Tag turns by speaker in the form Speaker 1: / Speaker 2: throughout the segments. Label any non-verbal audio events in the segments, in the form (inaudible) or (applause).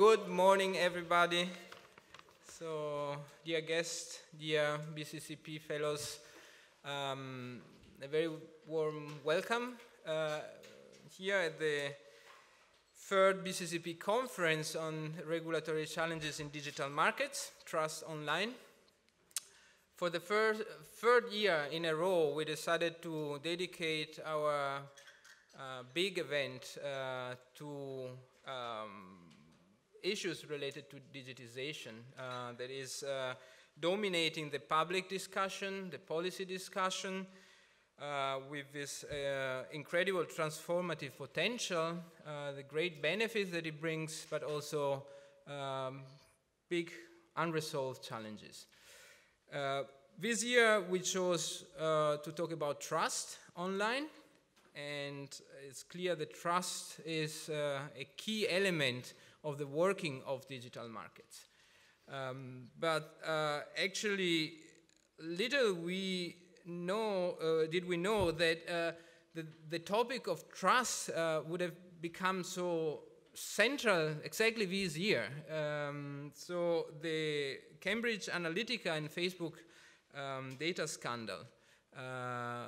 Speaker 1: Good morning, everybody. So, dear guests, dear BCCP fellows, um, a very warm welcome uh, here at the third BCCP conference on regulatory challenges in digital markets, Trust Online. For the first, third year in a row, we decided to dedicate our uh, big event uh, to um, issues related to digitization uh, that is uh, dominating the public discussion, the policy discussion, uh, with this uh, incredible transformative potential, the great benefits that it brings, but also um, big unresolved challenges. Uh, this year we chose uh, to talk about trust online and it's clear that trust is uh, a key element of the working of digital markets. Um, but uh, actually little we know, uh, did we know that the, the topic of trust would have become so central exactly this year. Um, so the Cambridge Analytica and Facebook um, data scandal uh,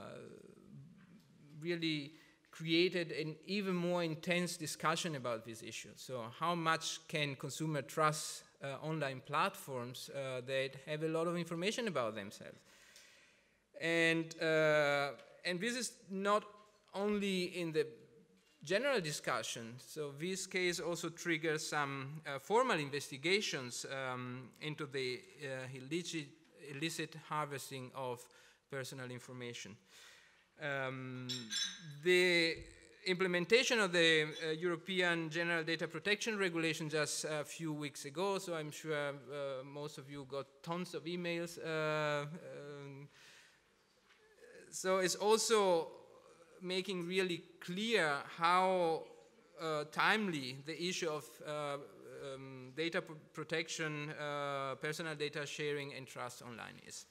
Speaker 1: really created an even more intense discussion about this issue. So how much can consumer trust uh, online platforms uh, that have a lot of information about themselves? And, uh, and this is not only in the general discussion. So this case also triggers some uh, formal investigations um, into the uh, illicit, illicit, harvesting of personal information. Um, the implementation of the uh, European General Data Protection Regulation just a few weeks ago, so I'm sure uh, most of you got tons of emails. Uh, um, so it's also making really clear how uh, timely the issue of uh, um, data protection, uh, personal data sharing, and trust online is.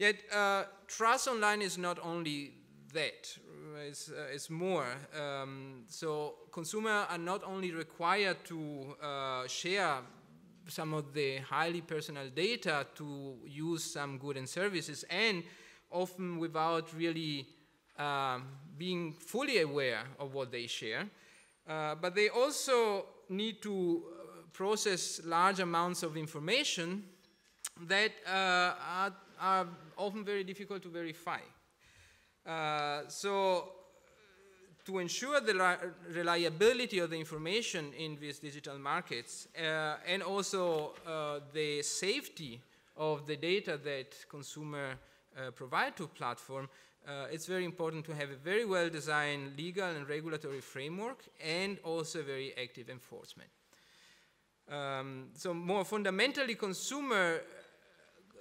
Speaker 1: Yet, uh, trust online is not only that, it's, uh, it's more. Um, so, consumers are not only required to uh, share some of the highly personal data to use some goods and services, and often without really um, being fully aware of what they share, uh, but they also need to uh, process large amounts of information that uh, are, are, often very difficult to verify. Uh, so to ensure the reliability of the information in these digital markets uh, and also uh, the safety of the data that consumer provide to platform, uh, it's very important to have a very well designed legal and regulatory framework and also very active enforcement. Um, so more fundamentally, consumer, uh,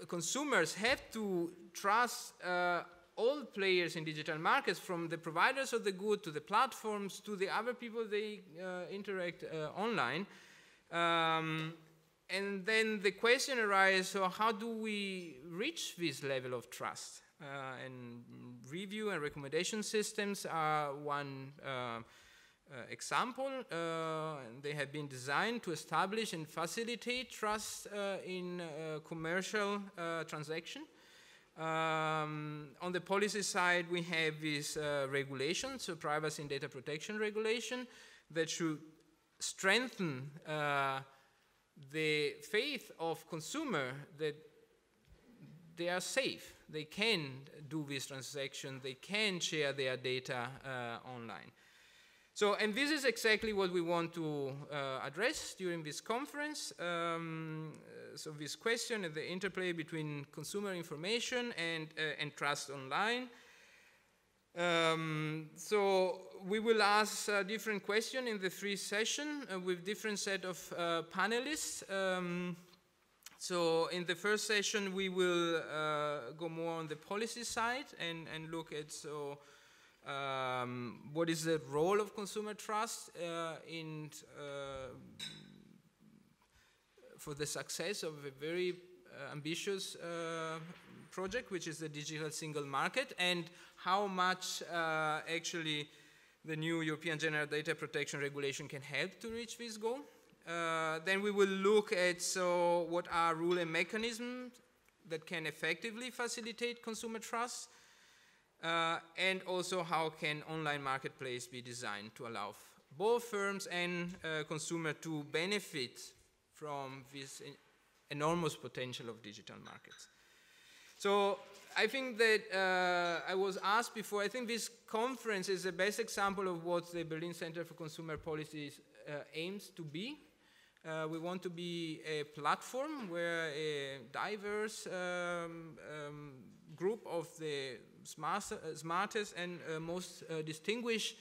Speaker 1: consumers have to trust uh, all players in digital markets, from the providers of the good to the platforms to the other people they uh, interact uh, online. Um, and then the question arises, so how do we reach this level of trust? Uh, and review and recommendation systems are one uh, uh, example. they have been designed to establish and facilitate trust in commercial transaction. Um, on the policy side, we have this uh, regulation, so privacy and data protection regulation, that should strengthen uh, the faith of consumer that they are safe they can do this transaction, they can share their data uh, online. So, and this is exactly what we want to uh, address during this conference. Um, so this question of the interplay between consumer information and, uh, and trust online. Um, so we will ask a different question in the three sessions uh, with different set of uh, panelists. Um, so in the first session, we will uh, go more on the policy side and, and look at so um, what is the role of consumer trust uh, in uh, for the success of a very uh, ambitious uh, project, which is the digital single market, and how much actually the new European General Data Protection Regulation can help to reach this goal. Uh, then we will look at so what are rule and mechanisms that can effectively facilitate consumer trust, uh, and also how can online marketplace be designed to allow both firms and uh, consumer to benefit from this enormous potential of digital markets. So I think that uh, I was asked before, I think this conference is the best example of what the Berlin Center for Consumer Policies uh, aims to be. Uh, we want to be a platform where a diverse um, um, group of the smartest and uh, most uh, distinguished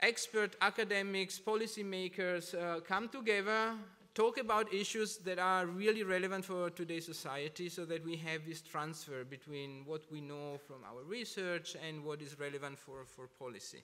Speaker 1: expert academics, policymakers come together talk about issues that are really relevant for today's society so that we have this transfer between what we know from our research and what is relevant for, for policy.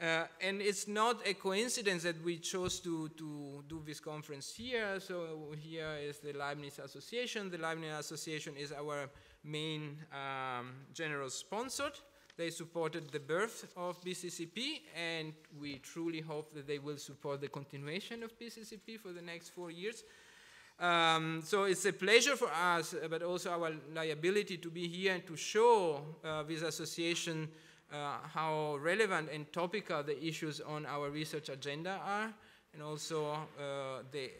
Speaker 1: Uh, and it's not a coincidence that we chose to, to do this conference here. So here is the Leibniz Association. The Leibniz Association is our main um, general sponsor. They supported the birth of BCCP, and we truly hope that they will support the continuation of BCCP for the next four years. Um, so it's a pleasure for us, uh, but also our liability to be here and to show uh, this association uh, how relevant and topical the issues on our research agenda are, and also uh, the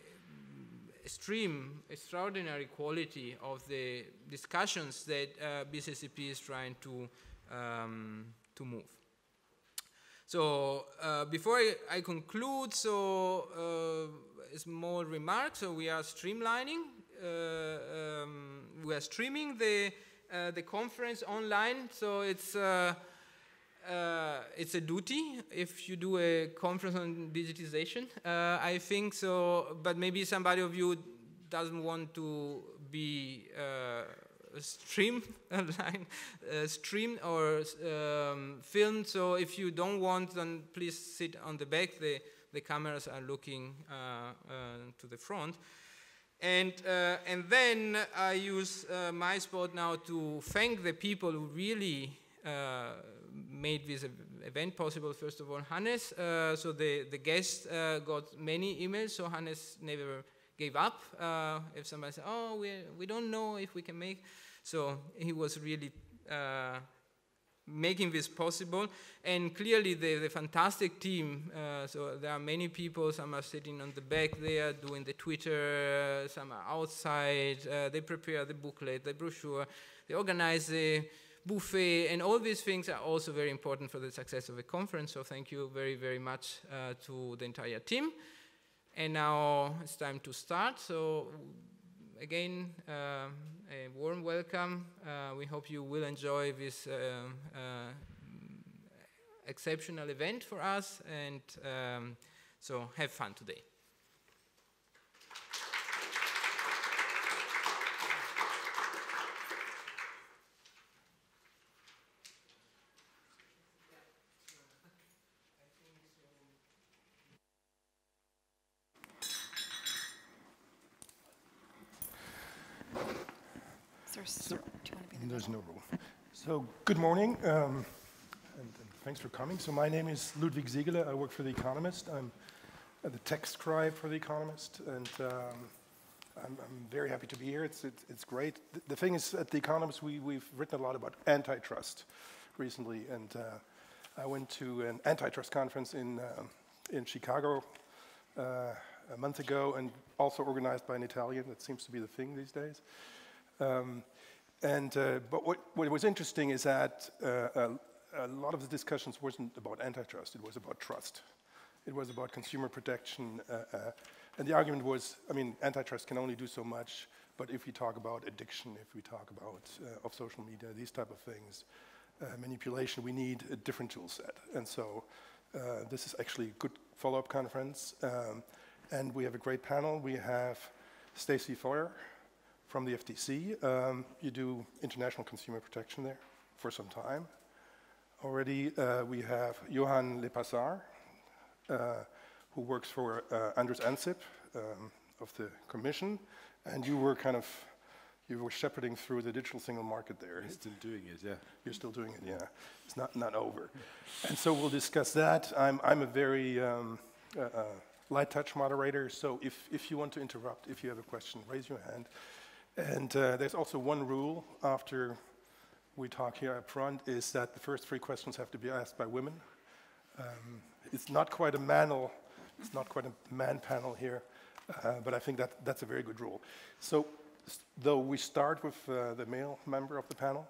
Speaker 1: extreme, extraordinary quality of the discussions that uh, BCCP is trying to um, to move. So uh, before I, I, conclude, so uh, small remark. So we are streamlining. Uh, um, we are streaming the uh, the conference online. So it's uh, uh, it's a duty if you do a conference on digitization. I think so, but maybe somebody of you doesn't want to be stream (laughs) line, uh, streamed or um, filmed. So if you don't want, then please sit on the back. The, the cameras are looking uh, uh, to the front. And, uh, and then I use uh, my spot now to thank the people who really uh, made this event possible. First of all, Hannes. so the, the guest got many emails, so Hannes never gave up. if somebody said, oh, we, we don't know if we can make, so he was really uh, making this possible. And clearly, the, the fantastic team. Uh, so there are many people. Some are sitting on the back there doing the Twitter. Uh, some are outside. Uh, they prepare the booklet, the brochure. They organize the buffet, and all these things are also very important for the success of the conference. So thank you very, very much uh, to the entire team. And now it's time to start. So again, uh, a warm welcome. Uh, we hope you will enjoy this uh, uh, exceptional event for us, and um, so have fun today.
Speaker 2: So, there's no rule. So good morning, um, and, thanks for coming. So my name is Ludwig Siegele. I work for The Economist. I'm the tech scribe for The Economist, and um, I'm, I'm, very happy to be here. It's, it's, it's great. The, the, thing is, at The Economist, we, we've written a lot about antitrust recently, and uh, I went to an antitrust conference in, uh, in Chicago uh, a month ago, and also organized by an Italian. That seems to be the thing these days. Um, and, uh, but what, what was interesting is that uh, a, a, lot of the discussions wasn't about antitrust, it was about trust. It was about consumer protection. Uh, uh, and the argument was, I mean, antitrust can only do so much, but if we talk about addiction, if we talk about uh, of social media, these type of things, uh, manipulation, we need a different tool set. And so this is actually a good follow-up conference. Um, and we have a great panel. We have Stacy Feuer, from the FTC. Um, you do international consumer protection there for some time. Already uh, we have Juhan Lepassaar, uh, who works for uh, Andrus Ansip um, of the Commission, and you were kind of you were shepherding through the digital single market there.
Speaker 3: I'm still doing it, yeah.
Speaker 2: You're still doing it, yeah. It's not, not over. and so we'll discuss that. I'm, I'm a very um, uh, uh, light touch moderator, so if, if you want to interrupt, if you have a question, raise your hand. And uh, there's also one rule after we talk here up front, is that the first three questions have to be asked by women. Um, it's not quite a manel, it's not quite a man panel here, uh, but I think that that's a very good rule. So, though we start with uh, the male member of the panel,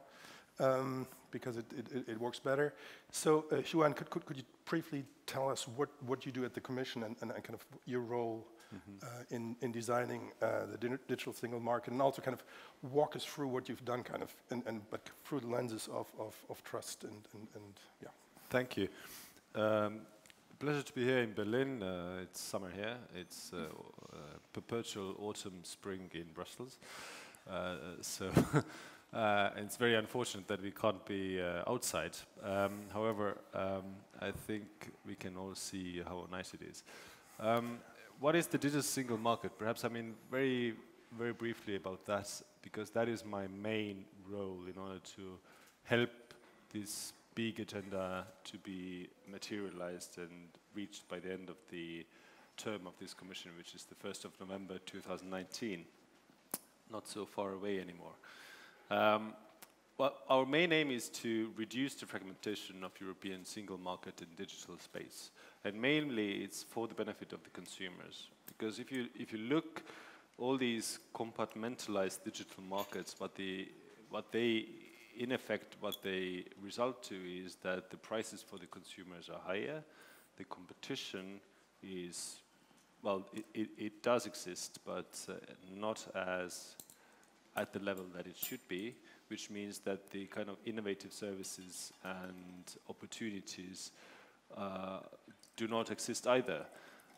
Speaker 2: um, because it, it, it, works better. So, uh, Juhan, could, could, could, you briefly tell us what, what you do at the Commission and, and kind of your role mm -hmm. in, in designing uh, the digital single market, and also kind of walk us through what you've done, kind of, and, and but through the lenses of, of, of trust and, and, and, yeah.
Speaker 3: Thank you. Um, pleasure to be here in Berlin. Uh, it's summer here. It's uh, perpetual autumn, spring in Brussels. (laughs) so. Uh, it's very unfortunate that we can't be uh, outside. Um, however, um, I think we can all see how nice it is. Um, what is the digital single market? Perhaps, I mean, very, very briefly about that, because that is my main role in order to help this big agenda to be materialized and reached by the end of the term of this commission, which is the 1st of November 2019. Not so far away anymore. Um, well, our main aim is to reduce the fragmentation of European single market in digital space. And mainly it's for the benefit of the consumers. Because if you, if you look all these compartmentalized digital markets, what, the, what they, in effect, what they result to is that the prices for the consumers are higher, the competition is, well, it, it, it does exist, but uh, not as at the level that it should be, which means that the kind of innovative services and opportunities do not exist either.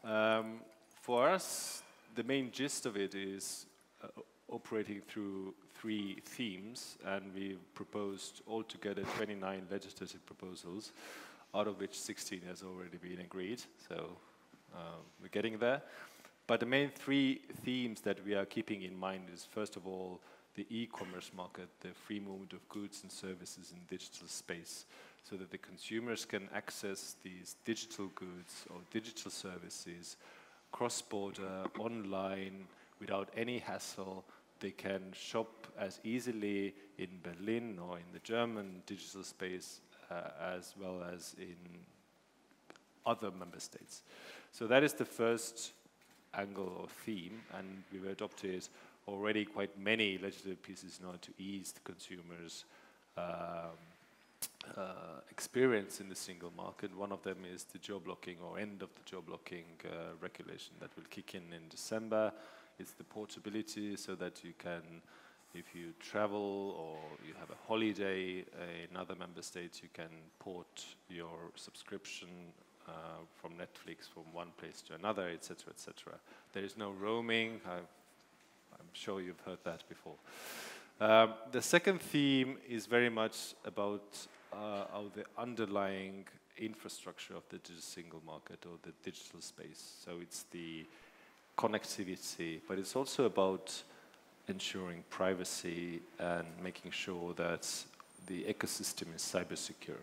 Speaker 3: Um, for us, the main gist of it is uh, operating through three themes, and we've proposed altogether 29 legislative proposals, out of which 16 has already been agreed, so uh, we're getting there. But the main three themes that we are keeping in mind is, first of all, the e-commerce market, the free movement of goods and services in digital space, so that the consumers can access these digital goods or digital services cross-border, online, without any hassle. They can shop as easily in Berlin or in the German digital space uh, as well as in other member states. So that is the first angle or theme, and we've adopted already quite many legislative pieces in order to ease the consumers' um, uh, experience in the single market. One of them is the geo-blocking or end of the geo-blocking uh, regulation that will kick in in December. It's the portability so that you can, if you travel or you have a holiday in other member states, you can port your subscription uh, from Netflix from one place to another, etc., etc. There is no roaming. I've, I'm sure you've heard that before. Um, the second theme is very much about uh, the underlying infrastructure of the digital single market or the digital space. So it's the connectivity, but it's also about ensuring privacy and making sure that the ecosystem is cyber secure.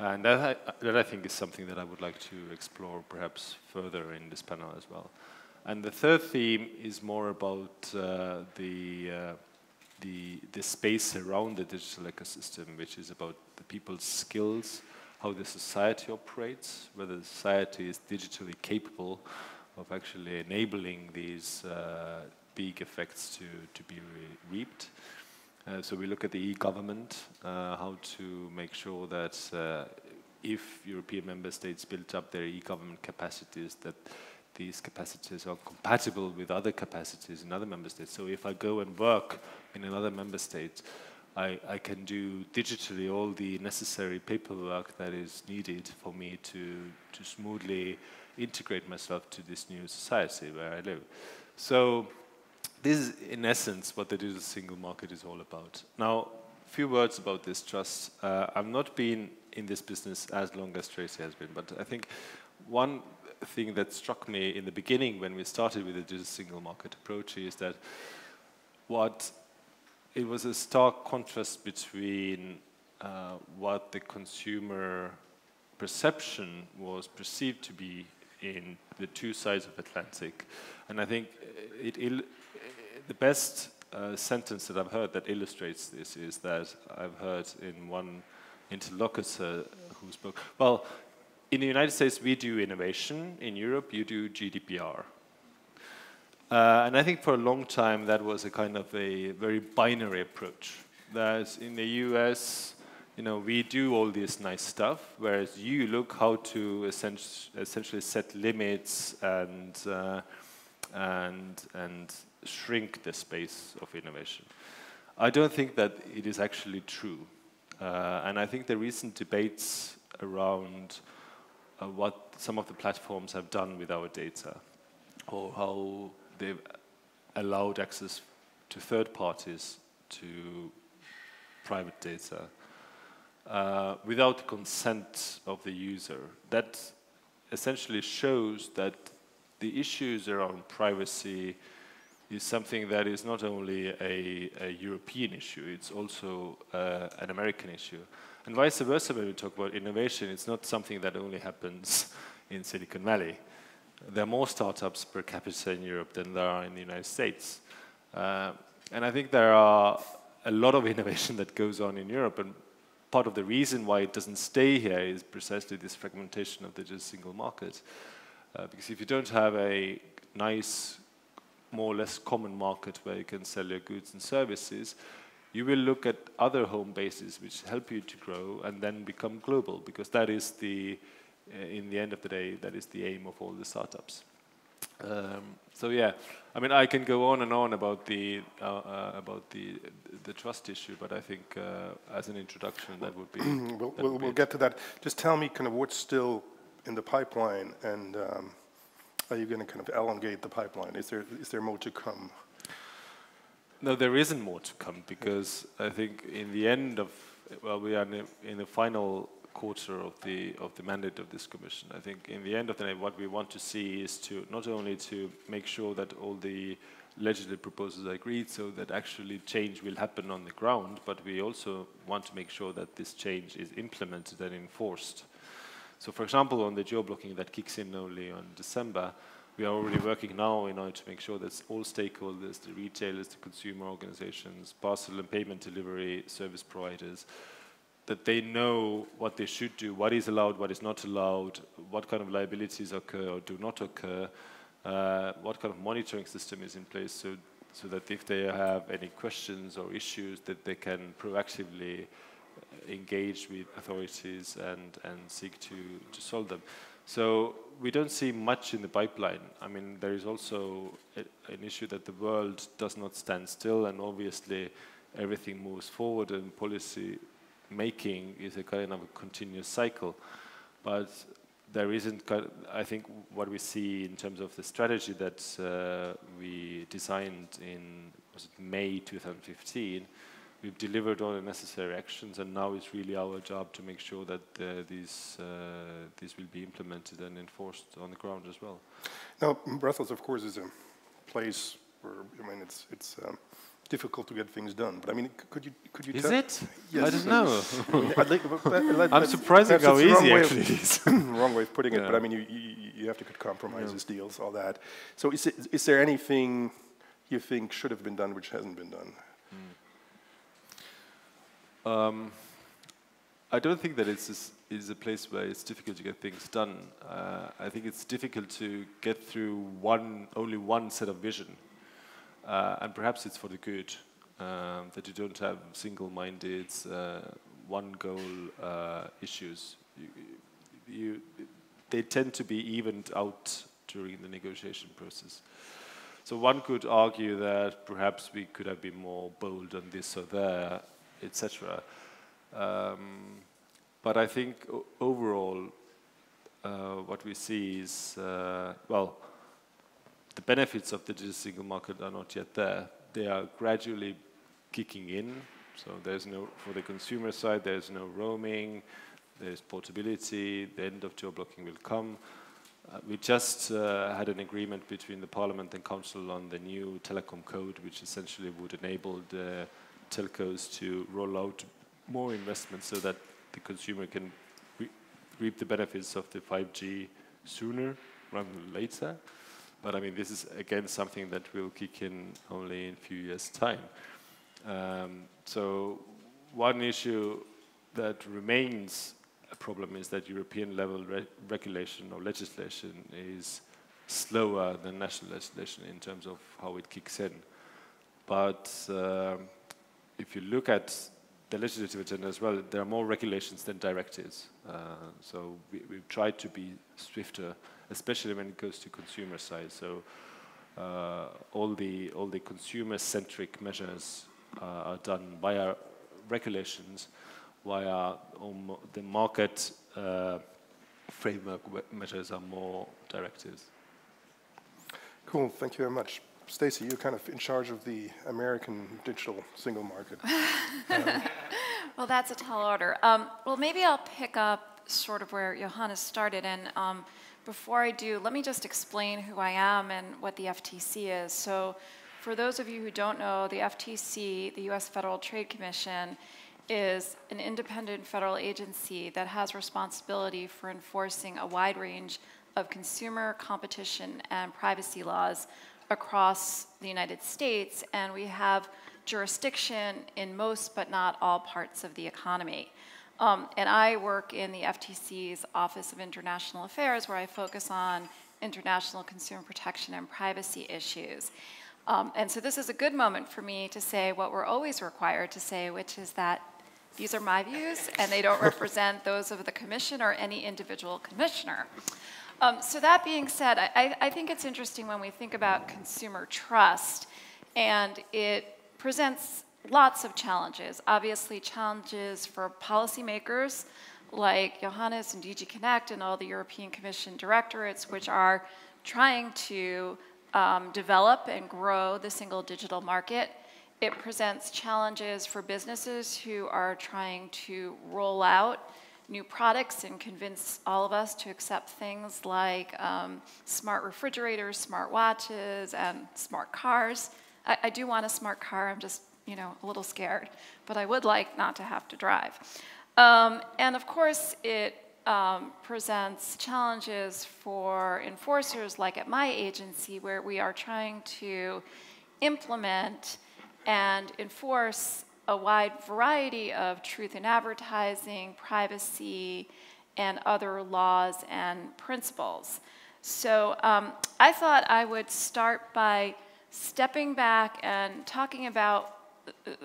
Speaker 3: And that I, that I think is something that I would like to explore perhaps further in this panel as well. And the third theme is more about uh, the, uh, the, the space around the digital ecosystem, which is about the people's skills, how the society operates, whether the society is digitally capable of actually enabling these uh, big effects to, to be re reaped. Uh, so we look at the e-government, uh, how to make sure that uh, if European member states build up their e-government capacities, that these capacities are compatible with other capacities in other member states. So if I go and work in another member state, I, I can do digitally all the necessary paperwork that is needed for me to, to smoothly integrate myself to this new society where I live. So this is, in essence, what the digital single market is all about. Now, a few words about this trust. Uh, I've not been in this business as long as Tracy has been, but I think one thing that struck me in the beginning when we started with the digital single market approach is that what it was a stark contrast between uh, what the consumer perception was perceived to be in the two sides of Atlantic. And I think it, it the best uh, sentence that I've heard that illustrates this is that I've heard in one interlocutor who spoke, well, in the United States we do innovation, in Europe you do GDPR. Uh, and I think for a long time that was a kind of a very binary approach. That in the US, you know, we do all this nice stuff, whereas you look how to essentially set limits and uh, and and shrink the space of innovation. I don't think that it is actually true, uh, and I think the recent debates around uh, what some of the platforms have done with our data, or how they've allowed access to third parties to private data uh, without consent of the user. That essentially shows that the issues around privacy is something that is not only a, a European issue, it's also uh, an American issue. And vice versa, when we talk about innovation, it's not something that only happens in Silicon Valley. There are more startups per capita in Europe than there are in the United States. Uh, and I think there are a lot of (laughs) innovation that goes on in Europe, and part of the reason why it doesn't stay here is precisely this fragmentation of the single market. Uh, because if you don't have a nice, more or less common market where you can sell your goods and services, you will look at other home bases which help you to grow and then become global, because that is the, in the end of the day, that is the aim of all the startups. Um, so yeah, I mean, I can go on and on about the uh, uh, about the the trust issue, but I think uh, as an introduction, that would be. (clears throat)
Speaker 2: we'll, we'll, we'll get to that. Just tell me, kind of, what's still in the pipeline, and um, are you going to kind of elongate the pipeline? Is there is there more to come?
Speaker 3: No, there isn't more to come because I think in the end of well, we are in the, in the final quarter of the of the mandate of this commission. I think in the end of the day, what we want to see is to not only to make sure that all the legislative proposals are agreed, so that actually change will happen on the ground, but we also want to make sure that this change is implemented and enforced. So, for example, on the geo-blocking that kicks in only on December, we are already working now in order to make sure that all stakeholders, the retailers, the consumer organizations, parcel and payment delivery service providers, that they know what they should do, what is allowed, what is not allowed, what kind of liabilities occur or do not occur, uh, what kind of monitoring system is in place so, so that if they have any questions or issues that they can proactively engage with authorities and, and seek to, to solve them. So we don't see much in the pipeline. I mean, there is also a, an issue that the world does not stand still and obviously everything moves forward and policy making is a kind of a continuous cycle. But there isn't, I think, what we see in terms of the strategy that uh, we designed in May 2015. We've delivered all the necessary actions, and now it's really our job to make sure that uh, these uh, these will be implemented and enforced on the ground as well.
Speaker 2: Now, Brussels, of course, is a place where I mean, it's it's. Um, difficult to get things done. But I mean, could you could you?
Speaker 3: Is it? Yes. I don't know. (laughs)
Speaker 2: I
Speaker 3: am surprised how easy actually it is. (laughs)
Speaker 2: wrong way of putting yeah. it, but I mean, you, you, you have to cut compromises, yeah. deals, all that. So, is it, is there anything you think should have been done which hasn't been done?
Speaker 3: Mm. Um, I don't think that it's is a place where it's difficult to get things done. Uh, I think it's difficult to get through one only one set of vision. Uh, and perhaps it's for the good um, that you don't have single-minded, uh, one-goal uh, issues. You, you, they tend to be evened out during the negotiation process. So one could argue that perhaps we could have been more bold on this or there, etc. Um, but I think overall, uh, what we see is, uh, well, the benefits of the digital single market are not yet there. They are gradually kicking in. So there's no, for the consumer side, there's no roaming, there's portability, the end of geo-blocking will come. Uh, we just uh, had an agreement between the Parliament and Council on the new telecom code, which essentially would enable the telcos to roll out more investments so that the consumer can re reap the benefits of the 5G sooner rather than later. But I mean, this is again something that will kick in only in a few years' time. Um, so one issue that remains a problem is that European level re regulation or legislation is slower than national legislation in terms of how it kicks in. But um, if you look at the legislative agenda as well, there are more regulations than directives. Uh, so we, have tried to be swifter, especially when it goes to consumer side. So uh, all the all the consumer-centric measures uh, are done via regulations, via um, the market uh, framework measures are more directives.
Speaker 2: Cool, thank you very much. Stacy, you're kind of in charge of the American digital single market. (laughs)
Speaker 4: um. Well, that's a tall order. Um, well, maybe I'll pick up sort of where Johannes started. And um, before I do, let me just explain who I am and what the FTC is. So, for those of you who don't know, the FTC, the US Federal Trade Commission, is an independent federal agency that has responsibility for enforcing a wide range of consumer, competition, and privacy laws across the United States, and we have jurisdiction in most but not all parts of the economy. Um, and I work in the FTC's Office of International Affairs, where I focus on international consumer protection and privacy issues. Um, and so this is a good moment for me to say what we're always required to say, which is that these are my views, and they don't (laughs) represent those of the commission or any individual commissioner. Um, so that being said, I, I, think it's interesting when we think about consumer trust, and it presents lots of challenges. Obviously, challenges for policymakers like Johannes and DG Connect and all the European Commission directorates, which are trying to um, develop and grow the single digital market. It presents challenges for businesses who are trying to roll out new products and convince all of us to accept things like um, smart refrigerators, smart watches, and smart cars. I, I, do want a smart car. I'm just, you know, a little scared, but I would like not to have to drive. Um, and of course, it um, presents challenges for enforcers like at my agency, where we are trying to implement and enforce a wide variety of truth in advertising, privacy, and other laws and principles. So um, I thought I would start by stepping back and talking about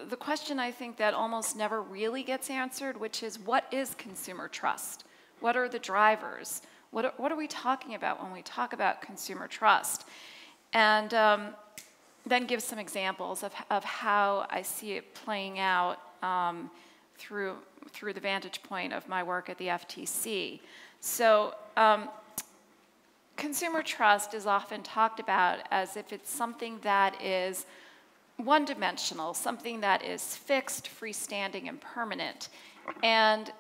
Speaker 4: the question I think that almost never really gets answered, which is what is consumer trust? What are the drivers? What are, what are we talking about when we talk about consumer trust? And um, then give some examples of, of how I see it playing out um, through, through the vantage point of my work at the FTC. So um, consumer trust is often talked about as if it's something that is one-dimensional, something that is fixed, freestanding, and permanent. And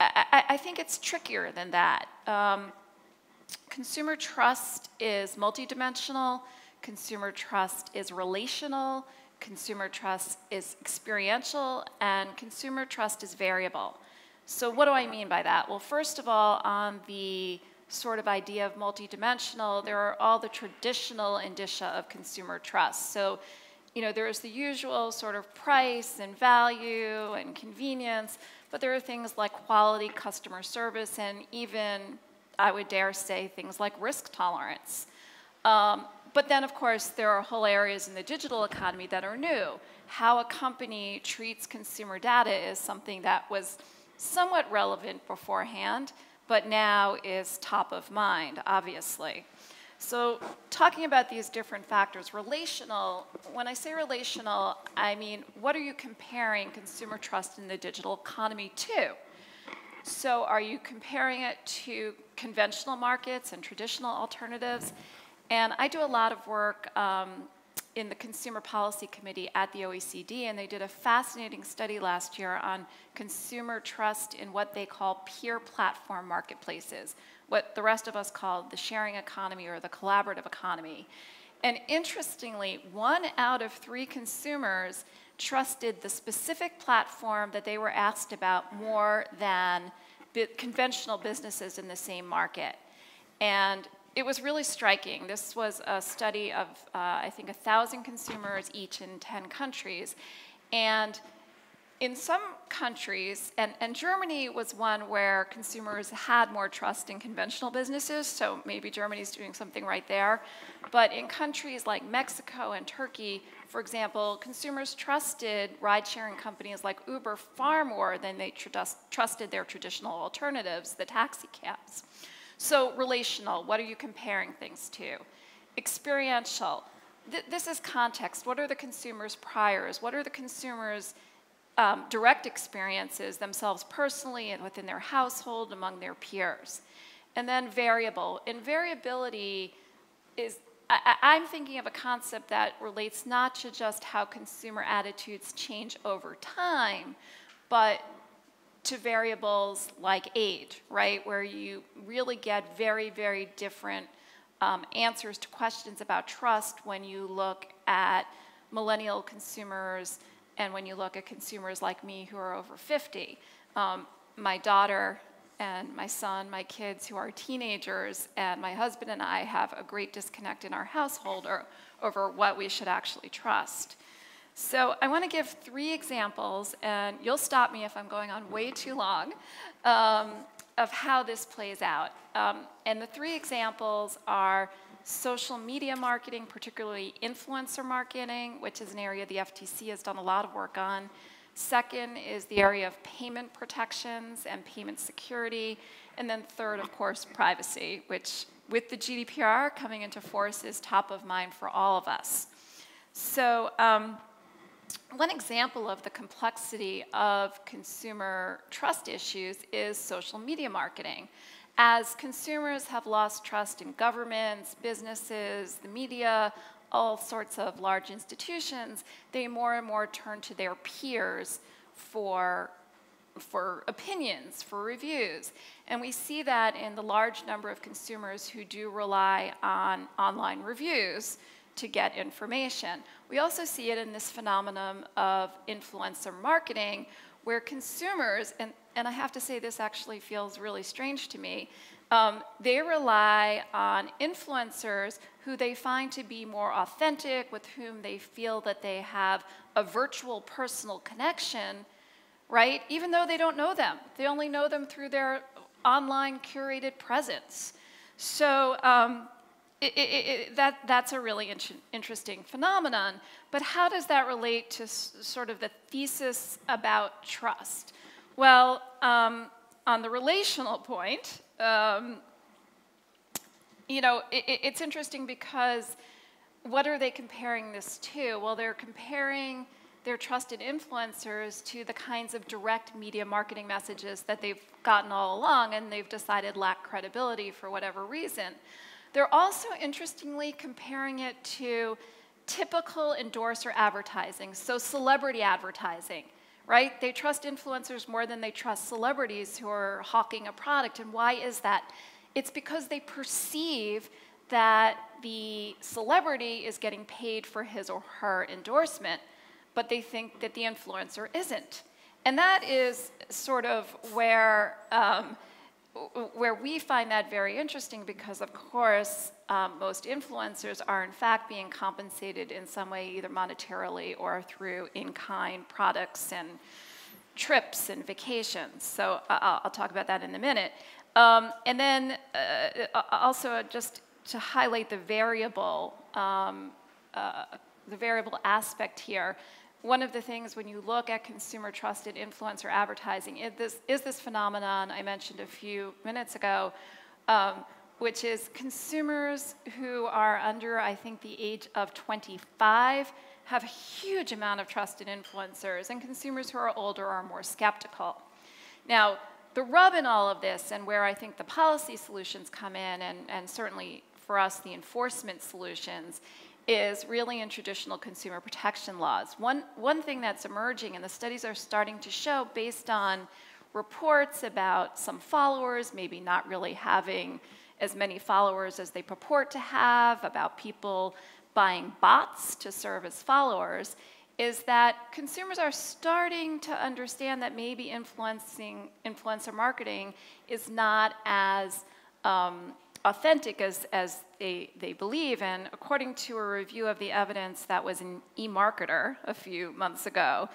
Speaker 4: I, I think it's trickier than that. Um, consumer trust is multidimensional, Consumer trust is relational, consumer trust is experiential, and consumer trust is variable. So what do I mean by that? Well, first of all, on the sort of idea of multidimensional, there are all the traditional indicia of consumer trust. So, you know, there's the usual sort of price and value and convenience, but there are things like quality customer service and even, I would dare say, things like risk tolerance. Um, but then, of course, there are whole areas in the digital economy that are new. How a company treats consumer data is something that was somewhat relevant beforehand, but now is top of mind, obviously. So talking about these different factors, relational, when I say relational, I mean, what are you comparing consumer trust in the digital economy to? So are you comparing it to conventional markets and traditional alternatives? And I do a lot of work um, in the Consumer Policy Committee at the OECD, and they did a fascinating study last year on consumer trust in what they call peer platform marketplaces, what the rest of us call the sharing economy or the collaborative economy. And interestingly, one out of three consumers trusted the specific platform that they were asked about more than conventional businesses in the same market. And it was really striking. This was a study of, uh, I think, 1,000 consumers each in 10 countries. And in some countries, and, and Germany was one where consumers had more trust in conventional businesses, so maybe Germany's doing something right there. But in countries like Mexico and Turkey, for example, consumers trusted ride sharing companies like Uber far more than they tr trusted their traditional alternatives, the taxi cabs. So, relational, what are you comparing things to? Experiential, Th this is context. What are the consumer's priors? What are the consumer's um, direct experiences themselves personally and within their household, among their peers. And then variable. And variability is, I, am thinking of a concept that relates not to just how consumer attitudes change over time, but to variables like age, right? Where you really get very, very different um, answers to questions about trust when you look at millennial consumers and when you look at consumers like me who are over 50, um, my daughter and my son, my kids who are teenagers, and my husband and I have a great disconnect in our household or, over what we should actually trust. So I want to give three examples, and you'll stop me if I'm going on way too long, um, of how this plays out. Um, and the three examples are social media marketing, particularly influencer marketing, which is an area the FTC has done a lot of work on. Second is the area of payment protections and payment security. And then third, of course, privacy, which with the GDPR coming into force is top of mind for all of us. So um, one example of the complexity of consumer trust issues is social media marketing. As consumers have lost trust in governments, businesses, the media, all sorts of large institutions, they more and more turn to their peers for, for opinions, for reviews. And we see that in the large number of consumers who do rely on online reviews to get information. We also see it in this phenomenon of influencer marketing, where consumers, and, and I have to say this actually feels really strange to me, um, they rely on influencers who they find to be more authentic, with whom they feel that they have a virtual personal connection, right? Even though they don't know them, they only know them through their online curated presence. So um, it, it, that, that's a really in interesting phenomenon. But how does that relate to sort of the thesis about trust? Well, um, on the relational point, um, you know, it's interesting because what are they comparing this to? Well, they're comparing their trusted influencers to the kinds of direct media marketing messages that they've gotten all along and they've decided lack credibility for whatever reason. They're also interestingly comparing it to typical endorser advertising, so celebrity advertising, right? They trust influencers more than they trust celebrities who are hawking a product. And why is that? It's because they perceive that the celebrity is getting paid for his or her endorsement, but they think that the influencer isn't. And that is sort of where um, where we find that very interesting because, of course, um, most influencers are in fact being compensated in some way, either monetarily or through in kind products and trips and vacations. So I'll, I'll talk about that in a minute. Um, and then uh, also just to highlight the variable, um, uh, the variable aspect here one of the things when you look at consumer trusted influencer advertising is this, is this phenomenon I mentioned a few minutes ago, um, which is consumers who are under, I think, the age of 25 have a huge amount of trusted influencers, and consumers who are older are more skeptical. Now, the rub in all of this, and where I think the policy solutions come in, and, and certainly for us, the enforcement solutions, is really in traditional consumer protection laws. One, one thing that's emerging, and the studies are starting to show based on reports about some followers maybe not really having as many followers as they purport to have, about people buying bots to serve as followers, is that consumers are starting to understand that maybe influencing influencer marketing is not as um, authentic as, as they, they believe. And according to a review of the evidence that was in eMarketer a few months ago,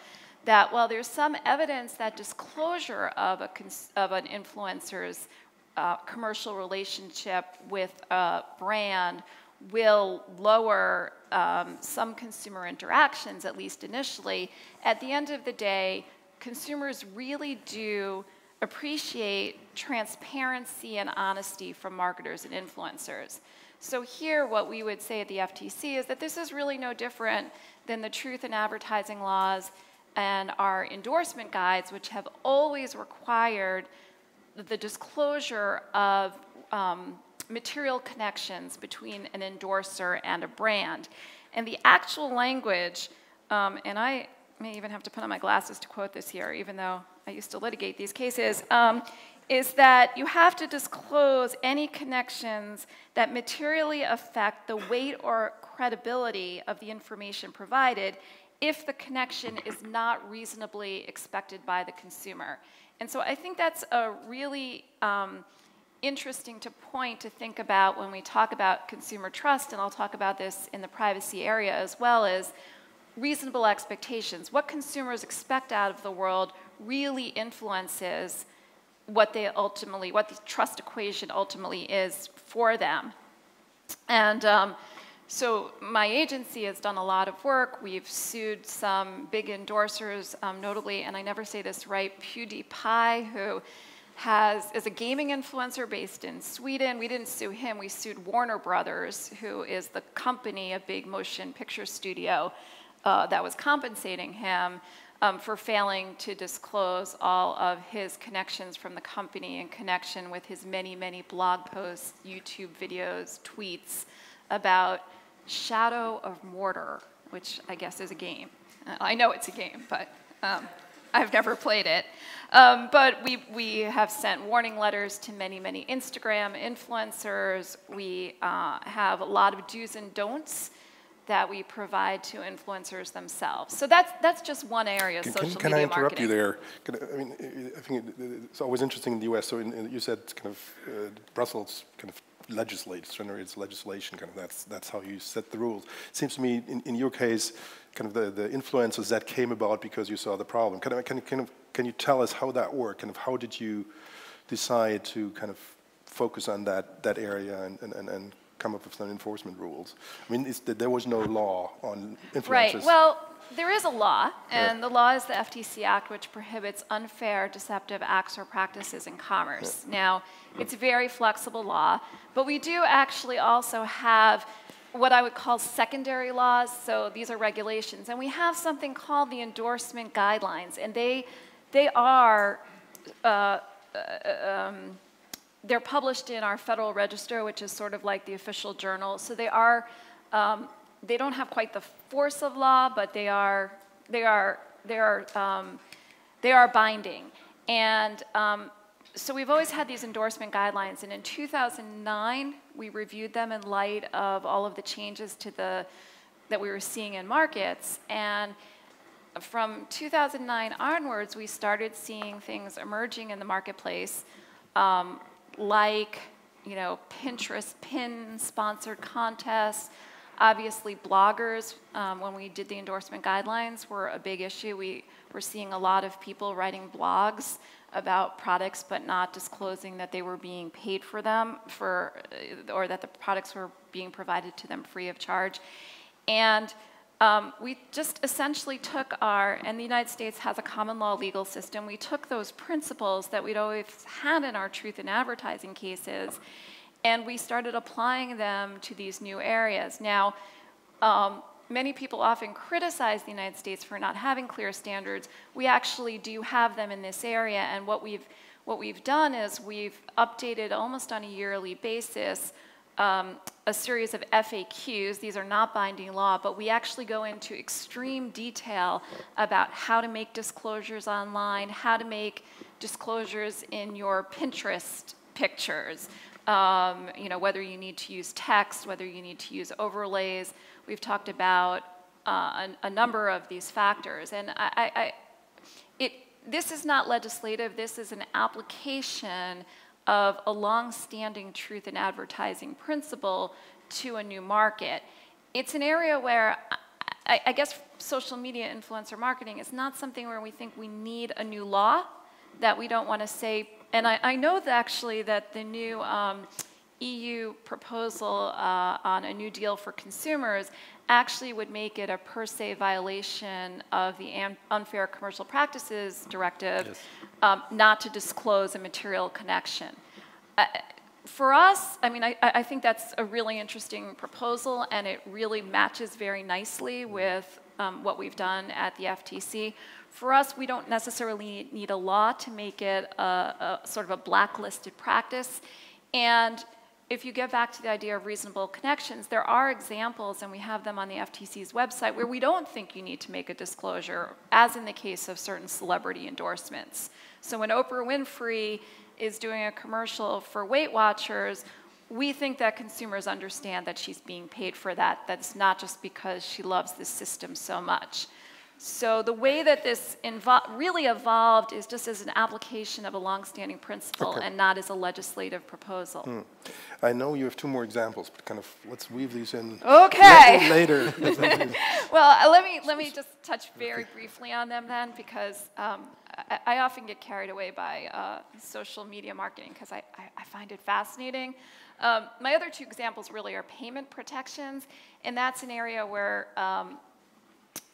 Speaker 4: that while there's some evidence that disclosure of, a of an influencer's uh, commercial relationship with a brand will lower um, some consumer interactions, at least initially, at the end of the day, consumers really do appreciate transparency and honesty from marketers and influencers. So here, what we would say at the FTC is that this is really no different than the truth in advertising laws and our endorsement guides, which have always required the disclosure of um, material connections between an endorser and a brand. And the actual language, um, and I may even have to put on my glasses to quote this here, even though I used to litigate these cases, um, is that you have to disclose any connections that materially affect the weight or credibility of the information provided if the connection is not reasonably expected by the consumer. And so I think that's a really um, interesting to point to think about when we talk about consumer trust, and I'll talk about this in the privacy area as well, as reasonable expectations. What consumers expect out of the world really influences what they ultimately, what the trust equation ultimately is for them. And um, so my agency has done a lot of work. We've sued some big endorsers, um, notably, and I never say this right, PewDiePie, who has, is a gaming influencer based in Sweden. We didn't sue him, we sued Warner Brothers, who is the company, a big motion picture studio, uh, that was compensating him um, for failing to disclose all of his connections from the company in connection with his many, many blog posts, YouTube videos, tweets about Shadow of Mordor, which I guess is a game. Uh, I know it's a game, but um, I've never played it. Um, but we, we have sent warning letters to many, many Instagram influencers. We uh, have a lot of do's and don'ts that we provide to influencers themselves. So that's, that's just one area of
Speaker 2: can,
Speaker 4: social
Speaker 2: can,
Speaker 4: media
Speaker 2: Can I interrupt
Speaker 4: marketing.
Speaker 2: you there? I, I, mean, I think it's always interesting in the US. So in, you said kind of uh, Brussels kind of legislates, generates legislation, kind of that's, that's how you set the rules. It seems to me in, in your case, kind of the, the influences that came about because you saw the problem. Can, I, can, can, can you tell us how that worked? Kind of how did you decide to kind of focus on that, that area and, and, and come up with some enforcement rules? I mean, there was no law on influencers.
Speaker 4: Right. Well, there is a law, and yeah. the law is the FTC Act, which prohibits unfair, deceptive acts or practices in commerce. Yeah. Now, it's a very flexible law, but we do actually also have what I would call secondary laws. So these are regulations, and we have something called the endorsement guidelines, and they they are. Uh, uh, um, they're published in our Federal Register, which is sort of like the official journal. So they are um, they don't have quite the force of law, but they are, they are, they are, um, they are binding. And um, so we've always had these endorsement guidelines, and in 2009, we reviewed them in light of all of the changes to the, that we were seeing in markets. And from 2009 onwards, we started seeing things emerging in the marketplace, um, like, you know, Pinterest pin-sponsored contests, Obviously, bloggers, um, when we did the endorsement guidelines, were a big issue. We were seeing a lot of people writing blogs about products but not disclosing that they were being paid for them for, or that the products were being provided to them free of charge. And um, we just essentially took our, and the United States has a common law legal system, we took those principles that we'd always had in our truth in advertising cases and we started applying them to these new areas. Now, um, many people often criticize the United States for not having clear standards. We actually do have them in this area, and what we've what we've done is we've updated almost on a yearly basis um, a series of FAQs. These are not binding law, but we actually go into extreme detail about how to make disclosures online, how to make disclosures in your Pinterest pictures, um, you know, whether you need to use text, whether you need to use overlays. We've talked about uh, a, a, number of these factors. And I, I, it, this is not legislative, this is an application of a long-standing truth in advertising principle to a new market. It's an area where I, I, guess social media influencer marketing is not something where we think we need a new law, that we don't want to say, and I, I know that actually that the new um, EU proposal uh, on a new deal for consumers actually would make it a per se violation of the Unfair Commercial Practices Directive yes. um, not to disclose a material connection. Uh, for us, I mean, I, I, think that's a really interesting proposal, and it really matches very nicely with um, what we've done at the FTC. For us, we don't necessarily need a law to make it a, a sort of a blacklisted practice. And if you get back to the idea of reasonable connections, there are examples, and we have them on the FTC's website, where we don't think you need to make a disclosure, as in the case of certain celebrity endorsements. So when Oprah Winfrey is doing a commercial for Weight Watchers, we think that consumers understand that she's being paid for that. That's not just because she loves this system so much. So the way that this really evolved is just as an application of a longstanding principle okay. and not as a legislative proposal. Hmm.
Speaker 2: I know you have two more examples, but kind of let's weave these in.
Speaker 4: Okay.
Speaker 2: Later. (laughs) (laughs)
Speaker 4: well, uh, let me let me just touch very briefly on them then, because um, I, I, often get carried away by uh, social media marketing because I, I, I, find it fascinating. Um, my other two examples really are payment protections, and that's an area where um,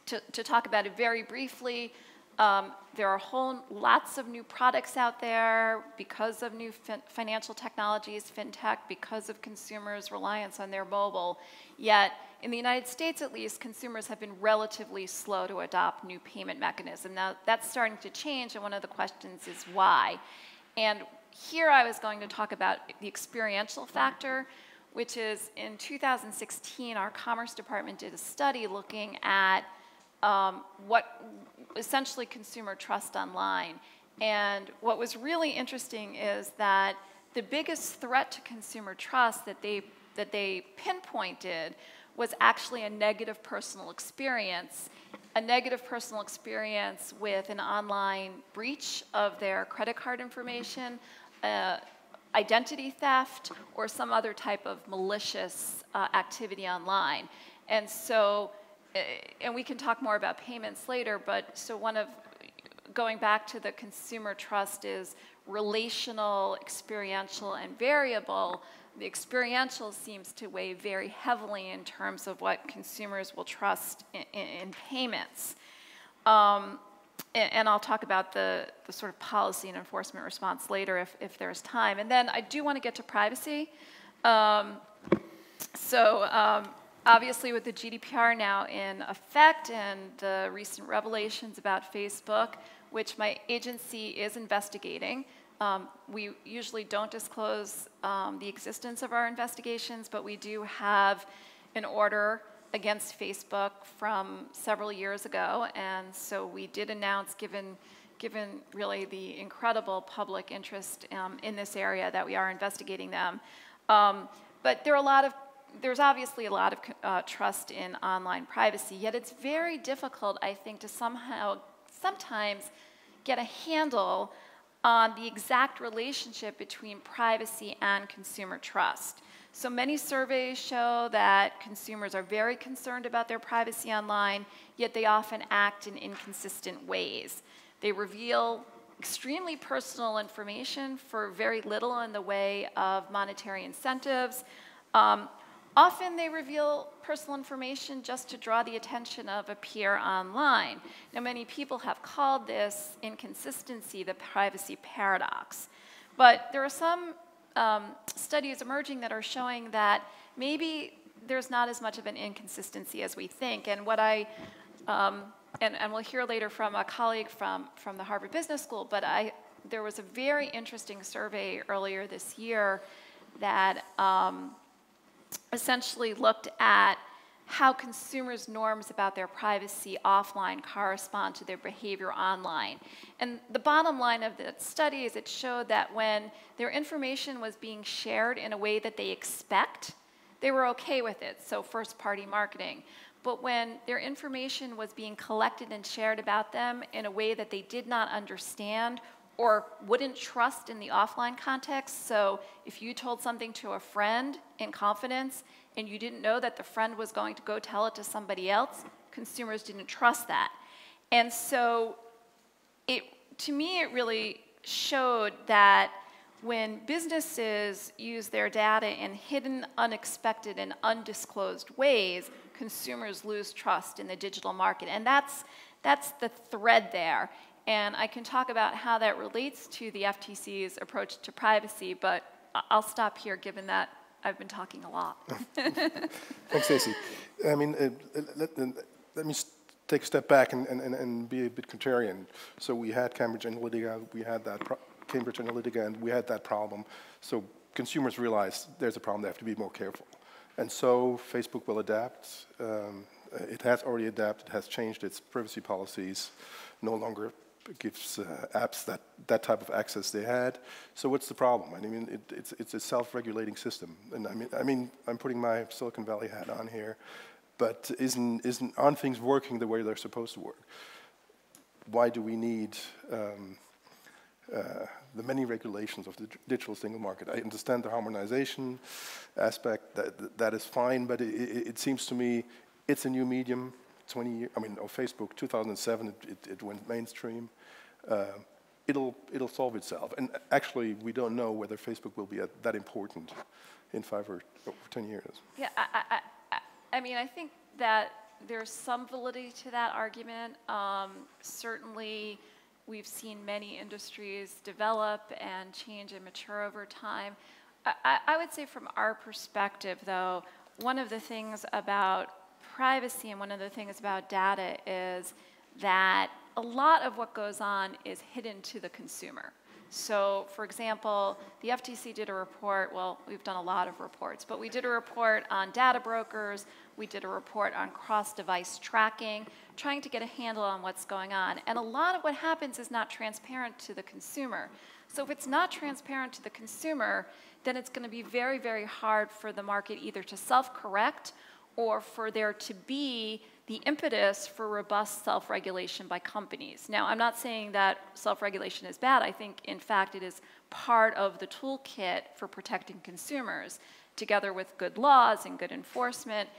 Speaker 4: to, to talk about it very briefly, um, there are whole lots of new products out there because of new fin financial technologies, fintech, because of consumers' reliance on their mobile. Yet, in the United States at least, consumers have been relatively slow to adopt new payment mechanisms. Now, that's starting to change, and one of the questions is why. And here I was going to talk about the experiential factor, which is in 2016, our Commerce Department did a study looking at um, what essentially consumer trust online. And what was really interesting is that the biggest threat to consumer trust that they, that they pinpointed was actually a negative personal experience, a negative personal experience with an online breach of their credit card information, uh, identity theft, or some other type of malicious uh, activity online. And so and we can talk more about payments later, but so one of, going back to the consumer trust is relational, experiential, and variable. The experiential seems to weigh very heavily in terms of what consumers will trust in, in, in payments. Um, and, and, I'll talk about the, the sort of policy and enforcement response later if, if there's time. And then I do want to get to privacy. Um, so um, obviously with the GDPR now in effect and the recent revelations about Facebook, which my agency is investigating, um, we usually don't disclose um, the existence of our investigations, but we do have an order against Facebook from several years ago, and so we did announce, given given really the incredible public interest um, in this area, that we are investigating them. Um, but there are a lot of there's obviously a lot of uh, trust in online privacy, yet it's very difficult, I think, to somehow, sometimes get a handle on the exact relationship between privacy and consumer trust. So many surveys show that consumers are very concerned about their privacy online, yet they often act in inconsistent ways. They reveal extremely personal information for very little in the way of monetary incentives. Um, Often they reveal personal information just to draw the attention of a peer online. Now, many people have called this inconsistency the privacy paradox. But there are some um, studies emerging that are showing that maybe there's not as much of an inconsistency as we think. And what I, um, and, and we'll hear later from a colleague from, from the Harvard Business School, but I, there was a very interesting survey earlier this year that um, essentially looked at how consumers' norms about their privacy offline correspond to their behavior online. And the bottom line of the study is it showed that when their information was being shared in a way that they expect, they were okay with it, so first party marketing. But when their information was being collected and shared about them in a way that they did not understand or wouldn't trust in the offline context. So if you told something to a friend in confidence and you didn't know that the friend was going to go tell it to somebody else, consumers didn't trust that. And so it, to me, it really showed that when businesses use their data in hidden, unexpected, and undisclosed ways, consumers lose trust in the digital market. And that's, that's the thread there. And I can talk about how that relates to the FTC's approach to privacy, but I'll stop here given that I've been talking a lot. (laughs)
Speaker 2: Thanks, Stacy. I mean, uh, let, let, me take a step back and, and, and be a bit contrarian. So we had Cambridge Analytica, we had that Cambridge Analytica, and we had that problem. So consumers realized there's a problem, they have to be more careful. And so Facebook will adapt. Um, it has already adapted, it has changed its privacy policies, no longer gives uh, apps that, that type of access they had. So what's the problem? I mean, it, it's, it's a self-regulating system. And I mean, I mean, I'm putting my Silicon Valley hat on here, but isn't, isn't, aren't things working the way they're supposed to work? Why do we need um, uh, the many regulations of the digital single market? I understand the harmonization aspect, that, that is fine, but it, it, it seems to me it's a new medium, 20 years, I mean, or Facebook, 2007, it, it, it went mainstream. Uh, it'll, it'll solve itself. And actually, we don't know whether Facebook will be that important in five or, or 10 years.
Speaker 4: Yeah, I, I, I, mean, I think that there's some validity to that argument. Um, certainly, we've seen many industries develop and change and mature over time. I, I would say from our perspective, though, one of the things about privacy and one of the things about data is that a lot of what goes on is hidden to the consumer. So, for example, the FTC did a report, well, we've done a lot of reports, but we did a report on data brokers, we did a report on cross device tracking, trying to get a handle on what's going on. And a lot of what happens is not transparent to the consumer. So, if it's not transparent to the consumer, then it's going to be very, very hard for the market either to self correct or for there to be the impetus for robust self-regulation by companies. Now, I'm not saying that self-regulation is bad. I think, in fact, it is part of the toolkit for protecting consumers, together with good laws and good enforcement.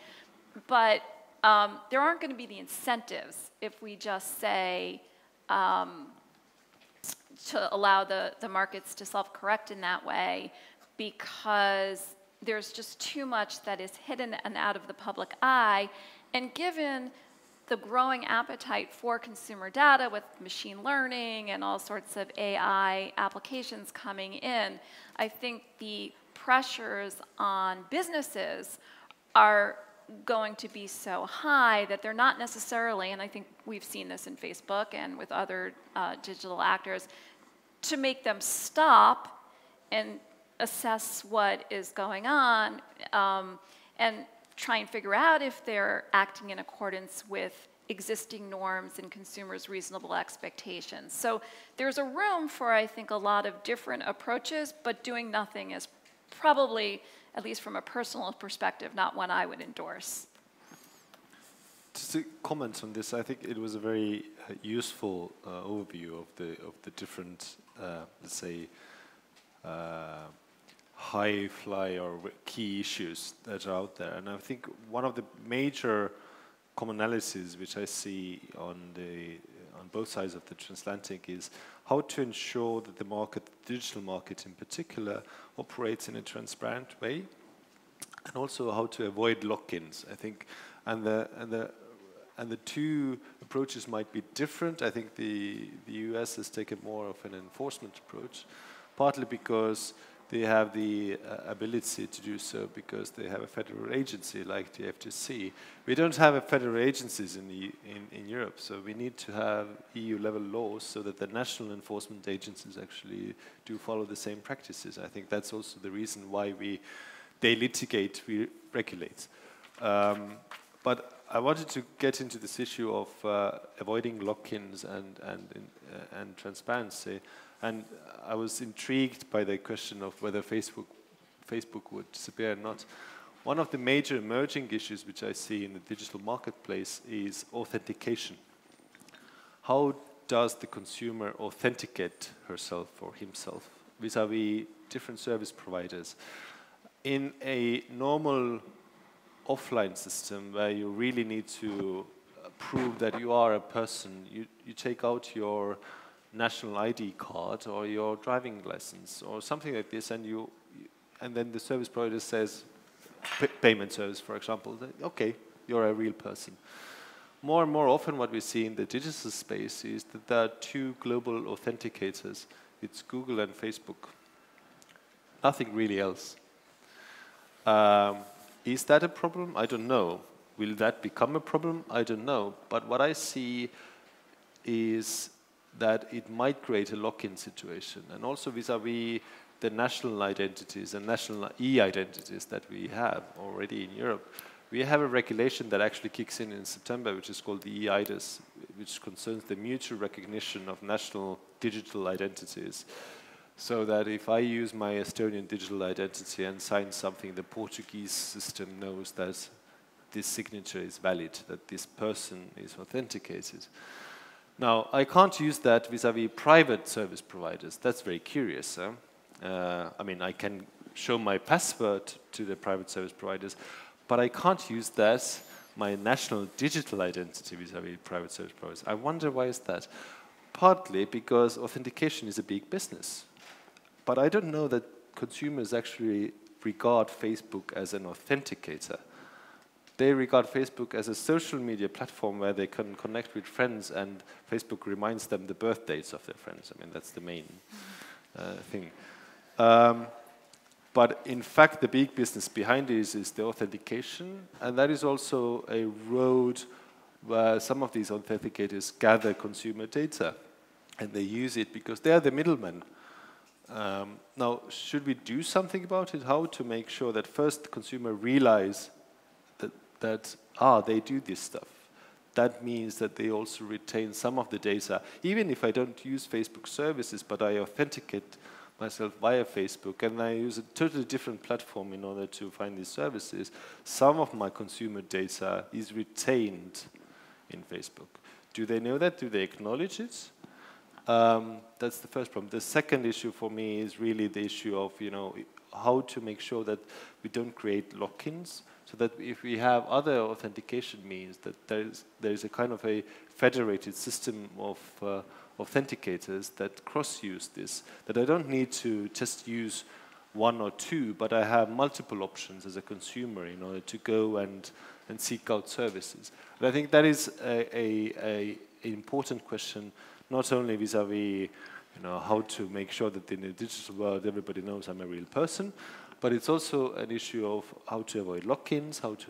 Speaker 4: But um, there aren't going to be the incentives if we just say um, to allow the, the markets to self-correct in that way because there's just too much that is hidden and out of the public eye. And given the growing appetite for consumer data with machine learning and all sorts of AI applications coming in, I think the pressures on businesses are going to be so high that they're not necessarily, and I think we've seen this in Facebook and with other uh, digital actors, to make them stop and assess what is going on um, and try and figure out if they're acting in accordance with existing norms and consumers' reasonable expectations. So there's a room for, I think, a lot of different approaches, but doing nothing is probably, at least from a personal perspective, not one I would endorse.
Speaker 3: Just to comment on this, I think it was a very uh, useful uh, overview of the of the different, uh, let's say, uh, high fly or key issues that are out there. And I think one of the major commonalities which I see on the on both sides of the transatlantic is how to ensure that the market, the digital market in particular, operates in a transparent way, and also how to avoid lock-ins. I think, and the and the and the two approaches might be different. I think the the US has taken more of an enforcement approach, partly because they have the uh, ability to do so because they have a federal agency like the FTC. We don't have federal agencies in, the, in, in Europe, so we need to have EU level laws so that the national enforcement agencies actually do follow the same practices. I think that's also the reason why we, they litigate, we regulate. Um, but I wanted to get into this issue of uh, avoiding lock-ins and, and, uh, and transparency. And I was intrigued by the question of whether Facebook, Facebook would disappear or not. One of the major emerging issues which I see in the digital marketplace is authentication. How does the consumer authenticate herself or himself vis-a-vis different service providers? In a normal offline system where you really need to prove that you are a person, you, you take out your national ID card or your driving license or something like this, and you, and then the service provider says, payment service, for example, okay, you're a real person. More and more often, what we see in the digital space is that there are two global authenticators. It's Google and Facebook. Nothing really else. Um, is that a problem? I don't know. Will that become a problem? I don't know. But what I see is that it might create a lock-in situation. And also vis-a-vis -vis the national identities and national e-identities that we have already in Europe, we have a regulation that actually kicks in in September, which is called the eIDAS, which concerns the mutual recognition of national digital identities. So that if I use my Estonian digital identity and sign something, the Portuguese system knows that this signature is valid, that this person is authenticated. Now, I can't use that vis-à-vis -vis private service providers. That's very curious. Huh? Uh, I mean, I can show my password to the private service providers, but I can't use that, my national digital identity vis-à-vis -vis private service providers. I wonder why is that? Partly because authentication is a big business. But I don't know that consumers actually regard Facebook as an authenticator they regard Facebook as a social media platform where they can connect with friends and Facebook reminds them the birth dates of their friends. I mean, that's the main uh, thing. Um, but in fact, the big business behind this is the authentication, and that is also a road where some of these authenticators gather consumer data, and they use it because they are the middlemen. Um, now, should we do something about it? How to make sure that first the consumer realize that, ah, they do this stuff. That means that they also retain some of the data. Even if I don't use Facebook services, but I authenticate myself via Facebook and I use a totally different platform in order to find these services, some of my consumer data is retained in Facebook. Do they know that? Do they acknowledge it? Um, that's the first problem. The second issue for me is really the issue of, you know, how to make sure that we don't create lock-ins so that if we have other authentication means that there's, there's a kind of a federated system of uh, authenticators that cross-use this, that I don't need to just use one or two, but I have multiple options as a consumer in order to go and, and seek out services. And I think that is a, a, a important question, not only vis-a-vis -vis, you know, how to make sure that in the digital world everybody knows I'm a real person, but it's also an issue of how to avoid lock-ins, how to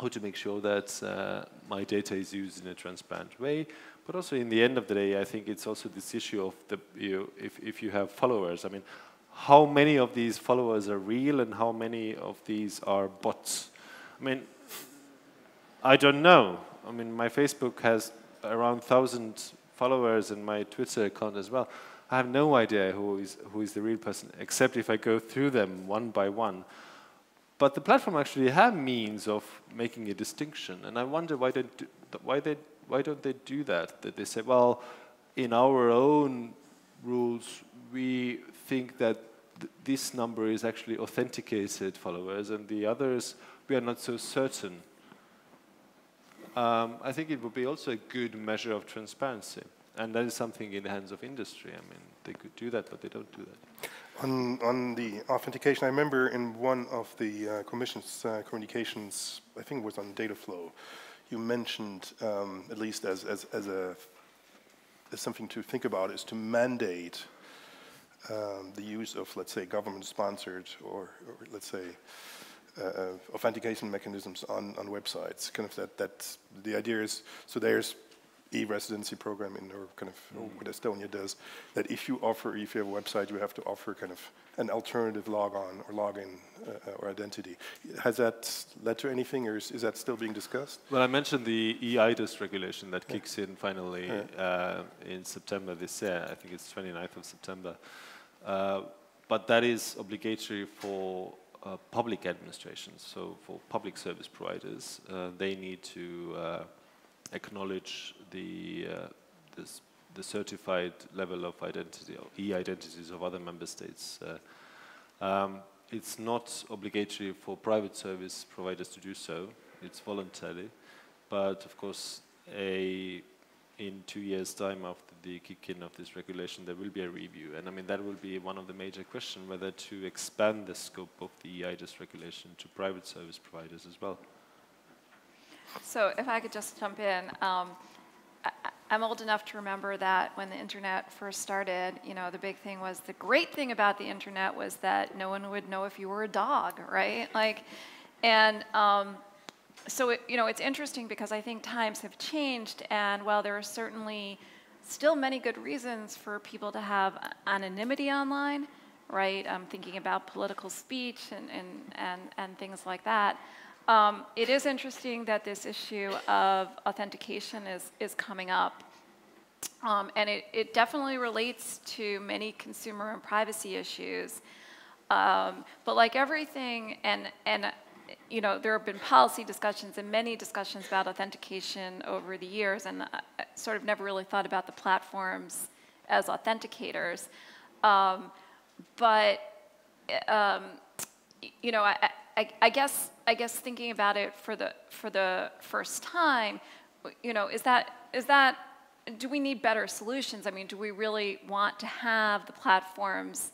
Speaker 3: how to make sure that uh, my data is used in a transparent way. But also, in the end of the day, I think it's also this issue of the you, if if you have followers. I mean, how many of these followers are real, and how many of these are bots? I mean, I don't know. I mean, my Facebook has around thousand followers, and my Twitter account as well. I have no idea who is, who is the real person, except if I go through them one by one. But the platform actually have means of making a distinction, and I wonder why they do, why they why don't they do that? That they say, well, in our own rules, we think that th this number is actually authenticated followers, and the others we are not so certain. Um, I think it would be also a good measure of transparency. And that is something in the hands of industry. I mean, they could do that, but they don't do that.
Speaker 2: On, on the authentication, I remember in one of the uh, Commission's uh, communications, I think it was on data flow, you mentioned, um, at least as, as, as, a, as something to think about, is to mandate um, the use of, let's say, government-sponsored or, or, let's say, uh, uh authentication mechanisms on, on websites. Kind of that, that the idea is, so there's e-residency program in or kind of mm. what Estonia does, that if you offer, if you have a website, you have to offer kind of an alternative logon or login uh, or identity. Has that led to anything or is, is, that still being discussed?
Speaker 3: Well, I mentioned the eIDAS regulation that yeah. kicks in finally yeah. uh, in September this year. I think it's 29th of September. Uh, but that is obligatory for uh, public administrations, so for public service providers, uh, they need to uh, acknowledge the, uh, this the certified level of identity, e-identities of other member states. Uh, um, it's not obligatory for private service providers to do so. It's voluntary. But of course, a, in two years' time after the kick-in of this regulation, there will be a review. And I mean, that will be one of the major questions, whether to expand the scope of the EIDAS regulation to private service providers as well.
Speaker 4: So if I could just jump in. Um, I, I'm old enough to remember that when the internet first started, you know, the big thing was the great thing about the internet was that no one would know if you were a dog, right? Like, and um, so it, you know, it's interesting because I think times have changed, and while there are certainly still many good reasons for people to have anonymity online, right? I'm thinking about political speech and, and, and, and things like that. Um, it is interesting that this issue of authentication is, is coming up. Um, and it, it, definitely relates to many consumer and privacy issues. Um, but like everything, and, and you know, there have been policy discussions and many discussions about authentication over the years, and I sort of never really thought about the platforms as authenticators. Um, but, um, you know, I, I, I, guess I guess thinking about it for the for the first time, you know, is that is that do we need better solutions? I mean, do we really want to have the platforms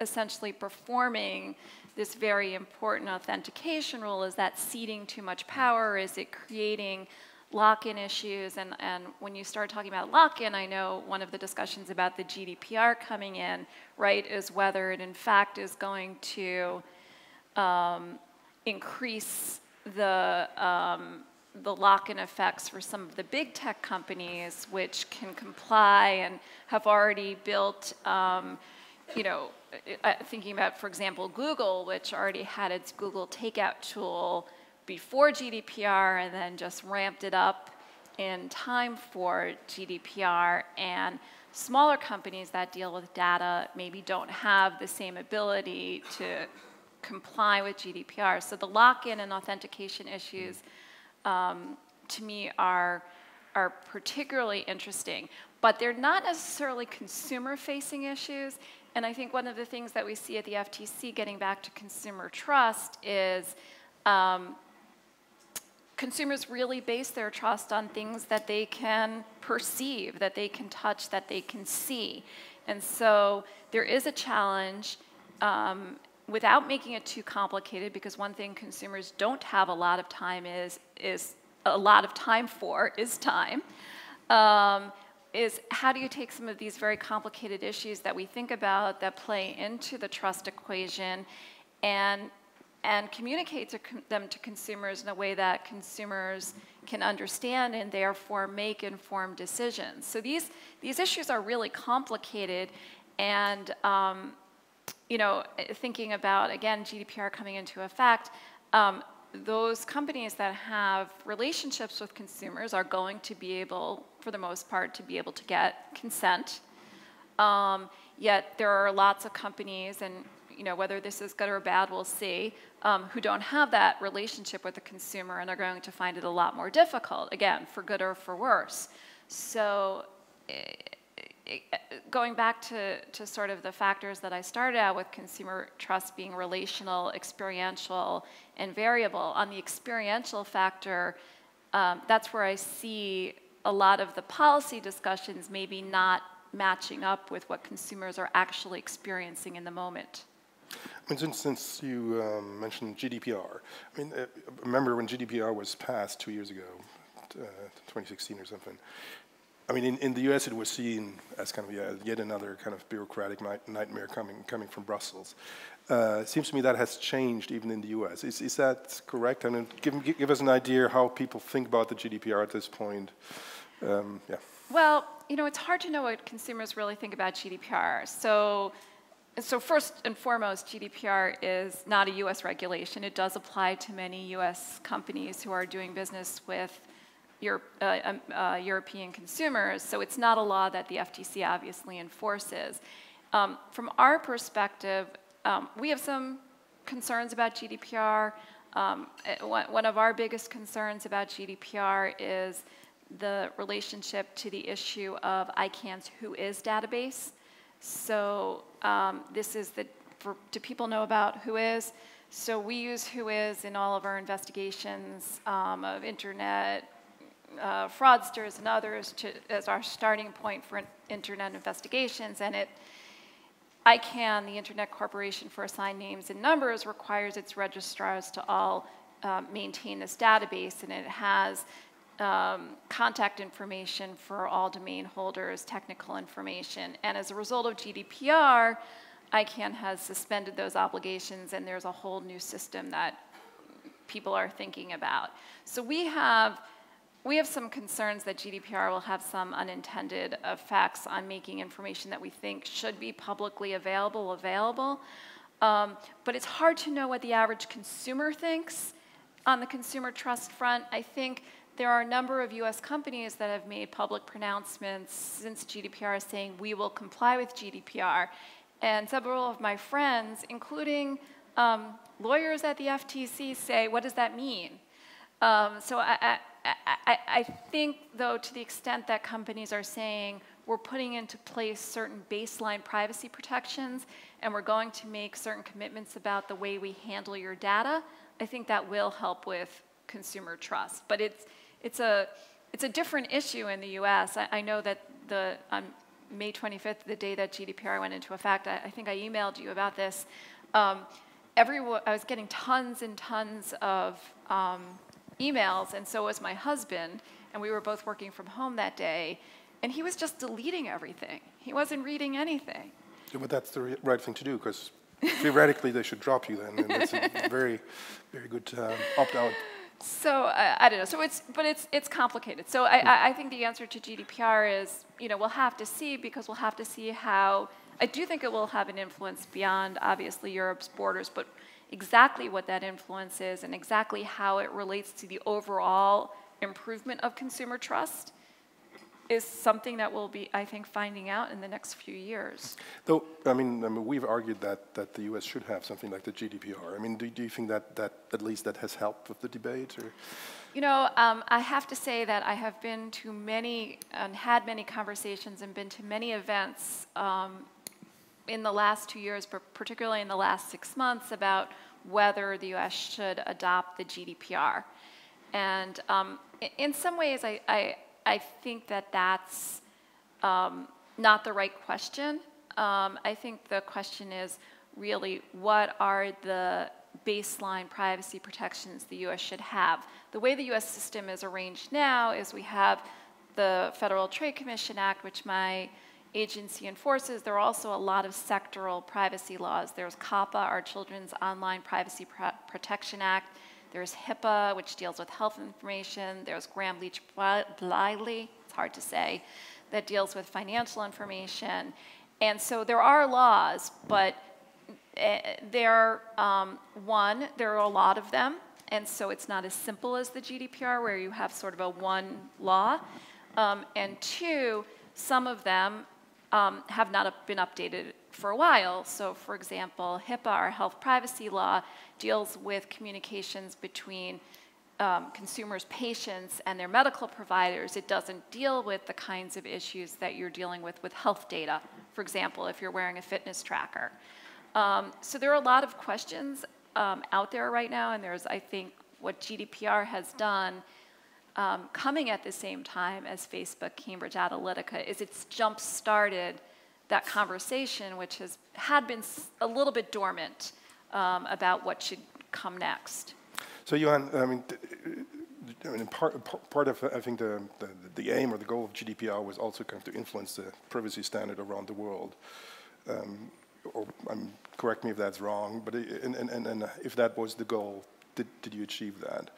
Speaker 4: essentially performing this very important authentication rule? Is that ceding too much power? Is it creating lock-in issues? And, and when you start talking about lock-in, I know one of the discussions about the GDPR coming in, right, is whether it in fact is going to um, increase the, um, the lock-in effects for some of the big tech companies which can comply and have already built, um, you know, thinking about, for example, Google, which already had its Google Takeout tool before GDPR and then just ramped it up in time for GDPR. And smaller companies that deal with data maybe don't have the same ability to comply with GDPR. So the lock-in and authentication issues, um, to me, are are particularly interesting, but they're not necessarily consumer-facing issues. And I think one of the things that we see at the FTC, getting back to consumer trust, is um, consumers really base their trust on things that they can perceive, that they can touch, that they can see. And so there is a challenge um, without making it too complicated, because one thing consumers don't have a lot of time is, is a lot of time for is time, um, is how do you take some of these very complicated issues that we think about that play into the trust equation and, and communicate to them to consumers in a way that consumers can understand and therefore make informed decisions. So these, these issues are really complicated and um, you know, thinking about, again, GDPR coming into effect, um, those companies that have relationships with consumers are going to be able, for the most part, to be able to get consent. Um, yet there are lots of companies, and you know whether this is good or bad, we'll see, um, who don't have that relationship with the consumer, and are going to find it a lot more difficult. Again, for good or for worse. So. Going back to, to sort of the factors that I started out with consumer trust being relational, experiential, and variable, on the experiential factor, um, that's where I see a lot of the policy discussions maybe not matching up with what consumers are actually experiencing in the moment.
Speaker 2: I mean, since, since you um, mentioned GDPR, I mean, uh, remember when GDPR was passed two years ago, uh, 2016 or something, I mean, in, in the US, it was seen as kind of yeah, yet another kind of bureaucratic night, nightmare coming, coming from Brussels. Uh, it seems to me that has changed even in the US. Is, is that correct? I mean, give, give us an idea how people think about the GDPR at this point. Um, yeah.
Speaker 4: Well, you know, it's hard to know what consumers really think about GDPR. So, so first and foremost, GDPR is not a US regulation. It does apply to many US companies who are doing business with Europe, uh, um, uh, European consumers, so it's not a law that the FTC obviously enforces. Um, from our perspective, um, we have some concerns about GDPR. Um, eh, one of our biggest concerns about GDPR is the relationship to the issue of ICANN's WHOIS database. So um, this is the, for, do people know about WHOIS? So we use WHOIS in all of our investigations um, of internet uh, fraudsters and others to, as our starting point for internet investigations. And it, ICANN, the Internet Corporation for Assigned Names and Numbers, requires its registrars to all um, maintain this database, and it has um, contact information for all domain holders, technical information. And as a result of GDPR, ICANN has suspended those obligations, and there's a whole new system that people are thinking about. So we have we have some concerns that GDPR will have some unintended effects on making information that we think should be publicly available available. Um, but it's hard to know what the average consumer thinks on the consumer trust front. I think there are a number of US companies that have made public pronouncements since GDPR saying we will comply with GDPR. And several of my friends, including um, lawyers at the FTC, say, what does that mean? Um, so I, I, I, think, though, to the extent that companies are saying we're putting into place certain baseline privacy protections and we're going to make certain commitments about the way we handle your data, I think that will help with consumer trust. But it's, it's, a, it's a different issue in the US. I, I know that the, um, May 25th, the day that GDPR went into effect, I, I think I emailed you about this. Um, everyone, I was getting tons and tons of um, emails, and so was my husband, and we were both working from home that day, and he was just deleting everything. He wasn't reading anything.
Speaker 2: Yeah, but that's the right thing to do, because theoretically they should drop you then, and it's a very, very good uh, opt-out
Speaker 4: so uh, I don't know. So it's, but it's it's complicated. So I, I think the answer to GDPR is, you know, we'll have to see because we'll have to see how. I do think it will have an influence beyond obviously Europe's borders, but exactly what that influence is and exactly how it relates to the overall improvement of consumer trust is something that we'll be, I think, finding out in the next few years.
Speaker 2: Though, I mean, I mean we've argued that, that the U.S. should have something like the GDPR. I mean, do, do you think that, that at least that has helped with the debate? Or?
Speaker 4: You know, um, I have to say that I have been to many and had many conversations and been to many events um, in the last two years, but particularly in the last six months, about whether the U.S. should adopt the GDPR. And um, in some ways, I, I I think that that's um, not the right question. Um, I think the question is really what are the baseline privacy protections the US should have. The way the US system is arranged now is we have the Federal Trade Commission Act, which my agency enforces. There are also a lot of sectoral privacy laws. There's COPPA, our Children's Online Privacy Pro Protection Act. There's HIPAA, which deals with health information. There's Gramm-Leach-Bliley, it's hard to say, that deals with financial information. And so there are laws, but uh, there, um, one, there are a lot of them, and so it's not as simple as the GDPR where you have sort of a one law. Um, and two, some of them um, have not been updated for a while. So for example, HIPAA, our health privacy law, deals with communications between um, consumers, patients, and their medical providers. It doesn't deal with the kinds of issues that you're dealing with with health data, for example, if you're wearing a fitness tracker. Um, so there are a lot of questions um, out there right now, and there's, I think, what GDPR has done um, coming at the same time as Facebook Cambridge Analytica is it's jump-started that conversation, which has had been a little bit dormant um, about what should come next.
Speaker 2: So, Juhan, I mean, I mean part, part of, I think, the, the, the, aim or the goal of GDPR was also kind of to influence the privacy standard around the world. Um, or um, correct me if that's wrong, but it, and, and, and if that was the goal, did, did you achieve that?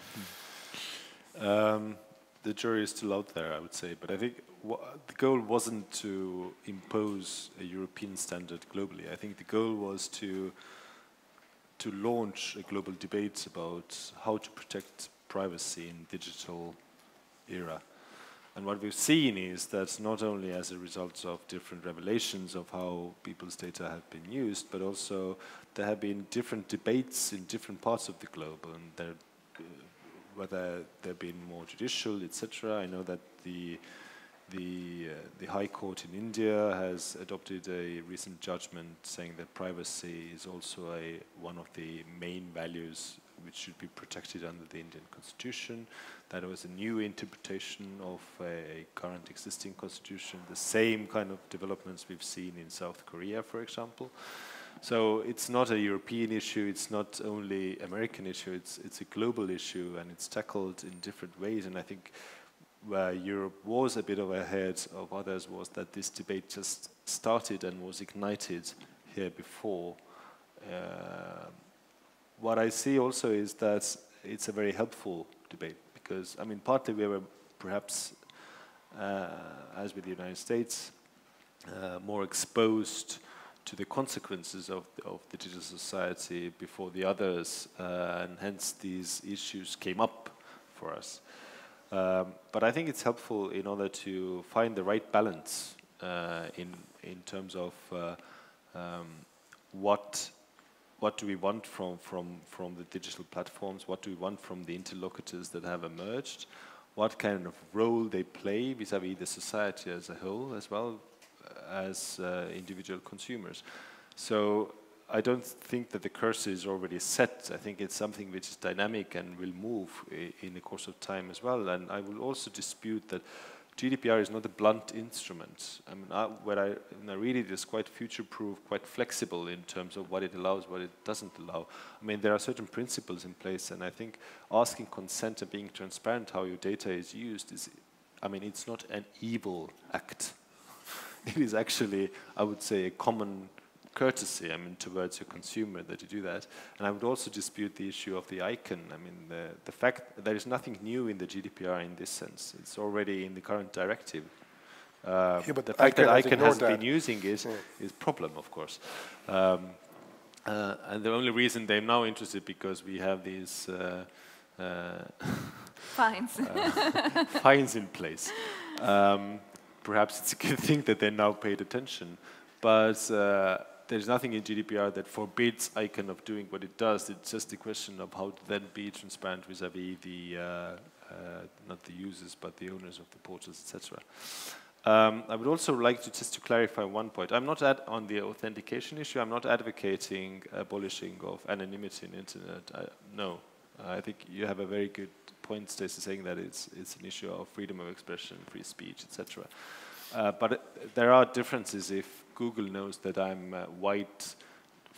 Speaker 3: Um, the jury is still out there, I would say, but I think the goal wasn't to impose a European standard globally. I think the goal was to to launch a global debate about how to protect privacy in digital era. And what we've seen is that not only as a result of different revelations of how people's data have been used, but also there have been different debates in different parts of the globe, and there, whether they've been more judicial, etc. I know that the the, uh, the High Court in India has adopted a recent judgment saying that privacy is also a, one of the main values which should be protected under the Indian constitution. That was a new interpretation of a, current existing constitution, the same kind of developments we've seen in South Korea, for example. So it's not a European issue, it's not only American issue, it's, it's a global issue and it's tackled in different ways. And I think where Europe was a bit of ahead of others was that this debate just started and was ignited here before. Uh, what I see also is that it's a very helpful debate because, I mean, partly we were perhaps, uh, as with the United States, uh, more exposed to the consequences of, the, of the digital society before the others, uh, and hence these issues came up for us. Um, but I think it's helpful in order to find the right balance uh, in in terms of uh, um, what what do we want from from from the digital platforms? What do we want from the interlocutors that have emerged? What kind of role they play vis-à-vis -vis the society as a whole, as well as uh, individual consumers. So I don't think that the cursor is already set. I think it's something which is dynamic and will move in the course of time as well. And I will also dispute that GDPR is not a blunt instrument. I mean, I, when, I, when I read it, it's quite future-proof, quite flexible in terms of what it allows, what it doesn't allow. I mean, there are certain principles in place, and I think asking consent and being transparent how your data is used is, I mean, it's not an evil act. (laughs) it is actually, I would say, a common courtesy, I mean, towards your consumer that you do that. And I would also dispute the issue of the ICANN. I mean, the, the fact there is nothing new in the GDPR in this sense. It's already in the current directive. Uh, yeah, but the fact that ICANN hasn't that. been using is yeah. is problem, of course. Um, uh, and the only reason they're now interested because we have these uh, uh
Speaker 4: fines (laughs)
Speaker 3: uh, fines in place. Um, perhaps it's a good (laughs) thing that they now paid attention, but uh, there's nothing in GDPR that forbids ICANN of doing what it does. It's just a question of how to then be transparent vis-a-vis -vis the, uh, uh, not the users, but the owners of the portals, etc. Um, I would also like to just to clarify one point. I'm not on the authentication issue. I'm not advocating abolishing of anonymity in internet. I, no, I think you have a very good point, Stacy, saying that it's it's an issue of freedom of expression, free speech, etc. Uh, but it, there are differences if Google knows that I'm a white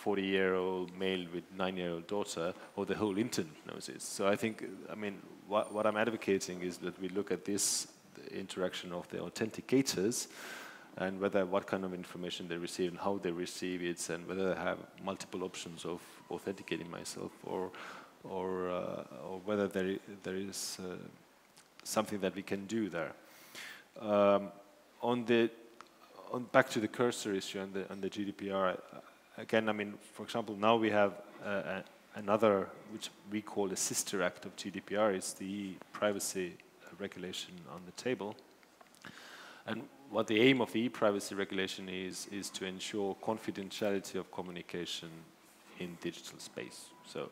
Speaker 3: 40-year-old male with nine-year-old daughter, or the whole internet knows it. So I think, I mean, what, what I'm advocating is that we look at this interaction of the authenticators and whether what kind of information they receive and how they receive it and whether they have multiple options of authenticating myself or or uh, or whether there there is uh, something that we can do there. Um, on the on back to the cursor issue and the, and the GDPR, again, I mean, for example, now we have uh, another, which we call a sister act of GDPR, is the privacy regulation on the table. And what the aim of the e-privacy regulation is, is to ensure confidentiality of communication in digital space. So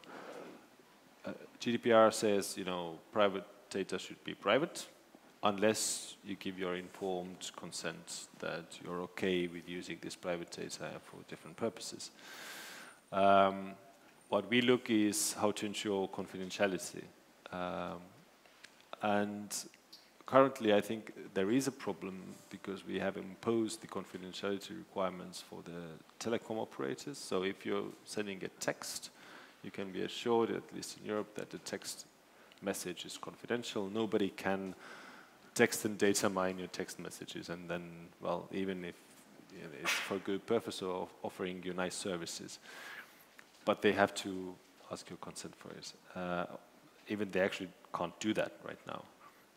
Speaker 3: uh, GDPR says, you know, private data should be private, unless you give your informed consent that you're okay with using this private data for different purposes. Um, what we look is how to ensure confidentiality. Um, and currently I think there is a problem because we have imposed the confidentiality requirements for the telecom operators. So if you're sending a text, you can be assured, at least in Europe, that the text message is confidential. Nobody can text and data mine your text messages, and then, well, even if you know, it's for good purpose of offering you nice services, but they have to ask your consent for it. Uh, even they actually can't do that right now.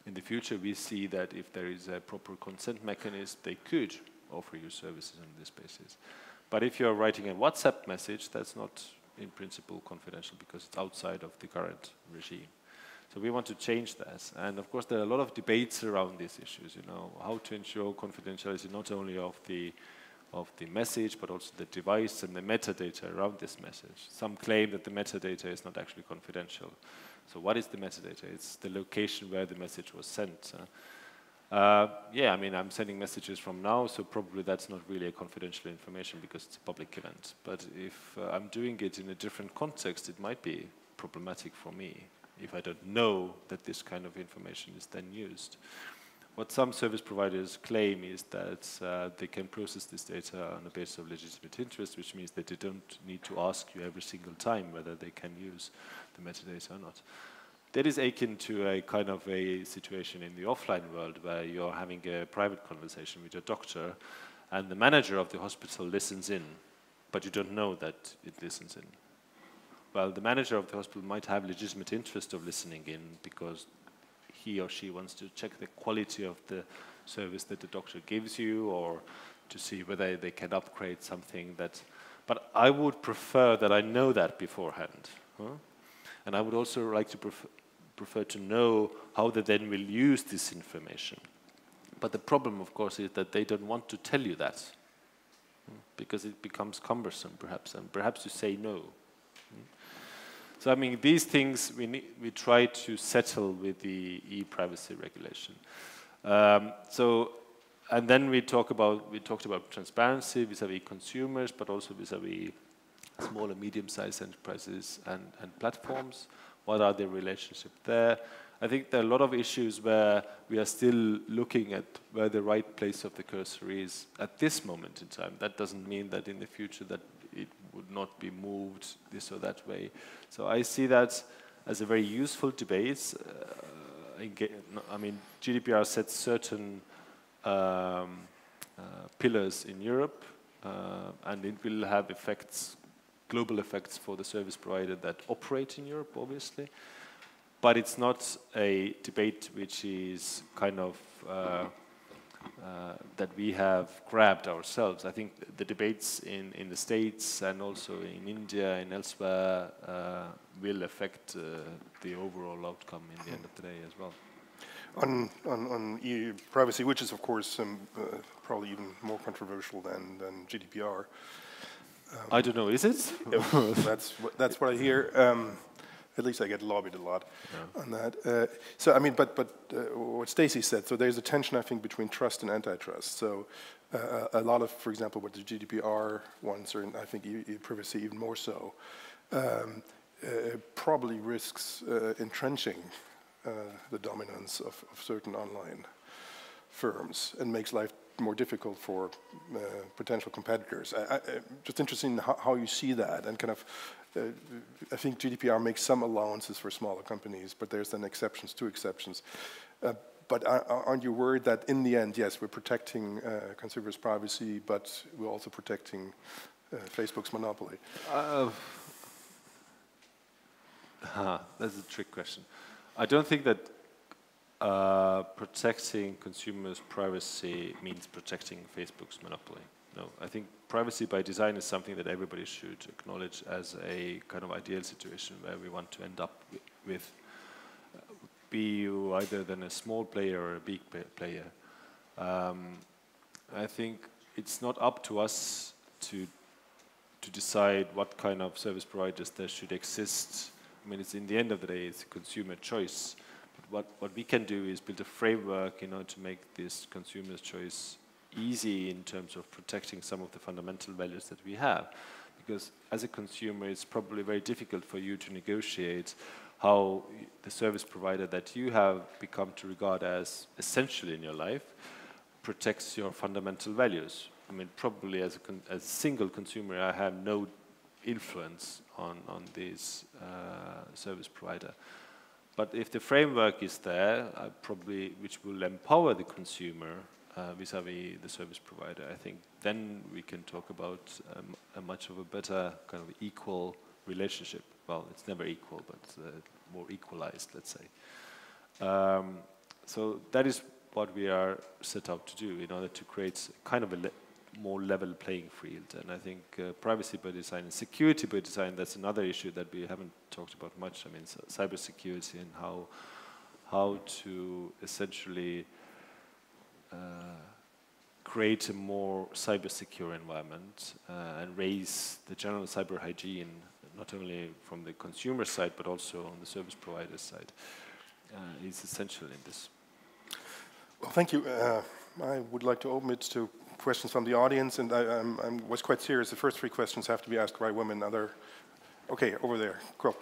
Speaker 3: In the future, we see that if there is a proper consent mechanism, they could offer you services on this basis. But if you're writing a WhatsApp message, that's not in principle confidential because it's outside of the current regime. So we want to change that. And of course, there are a lot of debates around these issues, you know, how to ensure confidentiality not only of the, of the message, but also the device and the metadata around this message. Some claim that the metadata is not actually confidential. So what is the metadata? It's the location where the message was sent. Uh, Uh, yeah, I mean, I'm sending messages from now, so probably that's not really a confidential information because it's a public event. But if uh, I'm doing it in a different context, it might be problematic for me if I don't know that this kind of information is then used. What some service providers claim is that uh, they can process this data on the basis of legitimate interest, which means that they don't need to ask you every single time whether they can use the metadata or not. That is akin to a kind of a situation in the offline world where you're having a private conversation with your doctor and the manager of the hospital listens in, but you don't know that it listens in. Well, the manager of the hospital might have legitimate interest of listening in because he or she wants to check the quality of the service that the doctor gives you or to see whether they can upgrade something that but I would prefer that I know that beforehand. Huh? And I would also like to prefer, to know how they then will use this information. But the problem, of course, is that they don't want to tell you that hmm, because it becomes cumbersome, perhaps, and perhaps you say no. Hmm. So, I mean, these things we, need, we try to settle with the e-privacy regulation. Um, so, and then we talk about we talked about transparency vis-a-vis -vis consumers, but also vis-a-vis -vis small and medium-sized enterprises and, and platforms. What are the relationship there? I think there are a lot of issues where we are still looking at where the right place of the cursor is at this moment in time. That doesn't mean that in the future that it would not be moved this or that way. So I see that as a very useful debate. Uh, I mean, GDPR sets certain um, uh, pillars in Europe, uh, and it will have effects global effects for the service provider that operate in Europe, obviously. But it's not a debate which is kind of uh, uh, that we have grabbed ourselves. I think the debates in, in the States and also in India and elsewhere uh, will affect uh, the overall outcome in the end of the day as well.
Speaker 2: On, on, on e privacy, which is of course um, uh, probably even more controversial than, than GDPR,
Speaker 3: um, I don't know, is it?
Speaker 2: that's, what, that's what I hear. Um, at least I get lobbied a lot yeah. on that. Uh, so I mean, but but uh, what Stacy said. So there's a tension, I think, between trust and antitrust. So uh, a lot of, for example, what the GDPR ones, or I think e e privacy even more so, um, uh, probably risks uh, entrenching uh, the dominance of, of certain online firms and makes life more difficult for uh, potential competitors. I, I, just interested in how, how, you see that and kind of, uh, I think GDPR makes some allowances for smaller companies, but there's then exceptions to exceptions. Uh, but aren't you worried that in the end, yes, we're protecting uh, consumers' privacy, but we're also protecting uh, Facebook's monopoly?
Speaker 3: Uh, (laughs) that's a trick question. I don't think that uh, protecting consumers' privacy means protecting Facebook's monopoly. No, I think privacy by design is something that everybody should acknowledge as a kind of ideal situation where we want to end up with, uh, be either than a small player or a big player. Um, I think it's not up to us to to decide what kind of service providers there should exist. I mean, it's in the end of the day, it's a consumer choice what, what we can do is build a framework in order to make this consumer's choice easy in terms of protecting some of the fundamental values that we have. Because as a consumer, it's probably very difficult for you to negotiate how the service provider that you have become to regard as essential in your life protects your fundamental values. I mean, probably as a, as a single consumer, I have no influence on, on this uh, service provider. But if the framework is there, uh, probably which will empower the consumer uh, vis-a-vis -vis the service provider, I think then we can talk about um, a much of a better kind of equal relationship. Well, it's never equal, but uh, more equalized, let's say. Um, so that is what we are set out to do in order to create kind of a more level playing field. And I think uh, privacy by design and security by design, that's another issue that we haven't talked about much. I mean, cybersecurity and how, how to essentially uh, create a more cyber secure environment uh, and raise the general cyber hygiene, not only from the consumer side, but also on the service provider side, uh, is essential in this.
Speaker 2: Well, thank you. Uh, I would like to open it to questions from the audience, and I, I'm, I'm, was quite serious. The first three questions have to be asked by women. Other, okay, over there. Cool.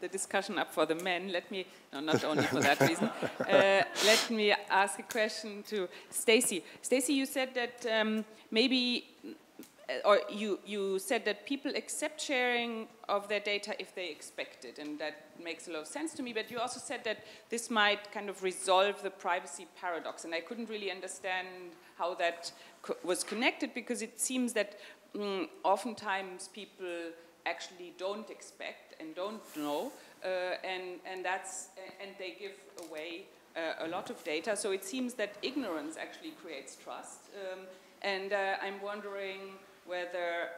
Speaker 5: The discussion up for the men. Let me, no, not only for that reason. (laughs) Uh, let me ask a question to Stacy. Stacy, you said that um, maybe or you, you said that people accept sharing of their data if they expect it, and that makes a lot of sense to me, but you also said that this might kind of resolve the privacy paradox, and I couldn't really understand how that co was connected because it seems that mm, oftentimes people actually don't expect and don't know, uh, and, and, that's, and they give away uh, a lot of data, so it seems that ignorance actually creates trust, um, and uh, I'm wondering whether,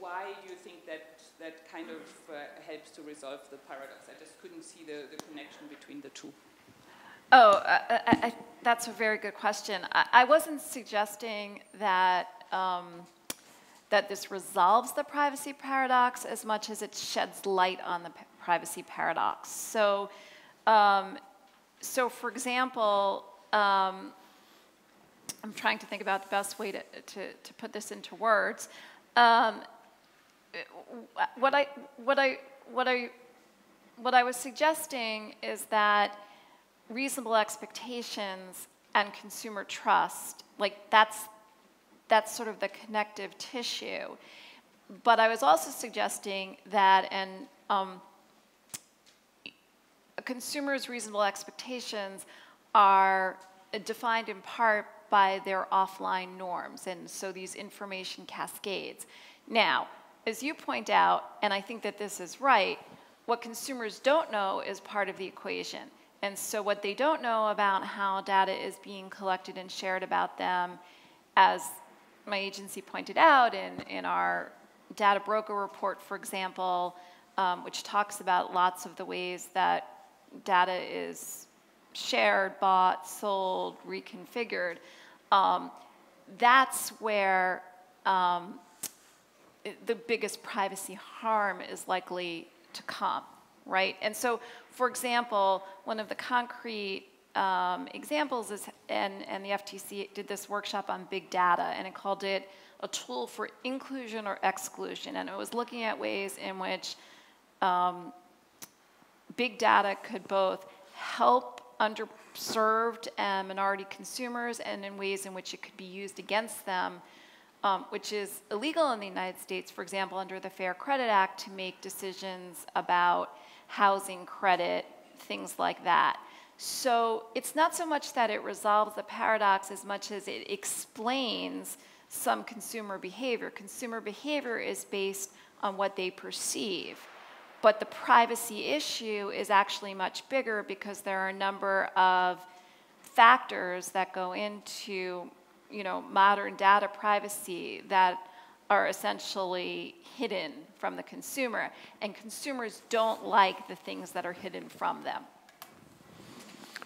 Speaker 5: why do you think that that kind of uh, helps to resolve the paradox? I just couldn't see the, the connection between the two.
Speaker 4: Oh, uh, I, I, that's a very good question. I, I wasn't suggesting that um, that this resolves the privacy paradox as much as it sheds light on the privacy paradox. So, um, so for example, um, I'm trying to think about the best way to, to, to put this into words. Um, what I, what I, what I, what I was suggesting is that reasonable expectations and consumer trust, like that's, that's sort of the connective tissue. But I was also suggesting that, and um, consumers' reasonable expectations are defined in part by their offline norms, and so these information cascades. Now, as you point out, and I think that this is right, what consumers don't know is part of the equation. And so what they don't know about how data is being collected and shared about them, as my agency pointed out in, in our data broker report, for example, um, which talks about lots of the ways that data is shared, bought, sold, reconfigured um, that's where um, the biggest privacy harm is likely to come, right? And so, for example, one of the concrete um, examples is, and, and the FTC did this workshop on big data, and it called it a tool for inclusion or exclusion. And it was looking at ways in which um, big data could both help underserved and minority consumers and in ways in which it could be used against them, um, which is illegal in the United States, for example, under the Fair Credit Act to make decisions about housing credit, things like that. So it's not so much that it resolves the paradox as much as it explains some consumer behavior. Consumer behavior is based on what they perceive. But the privacy issue is actually much bigger because there are a number of factors that go into you know, modern data privacy that are essentially hidden from the consumer. And consumers don't like the things that are hidden from them.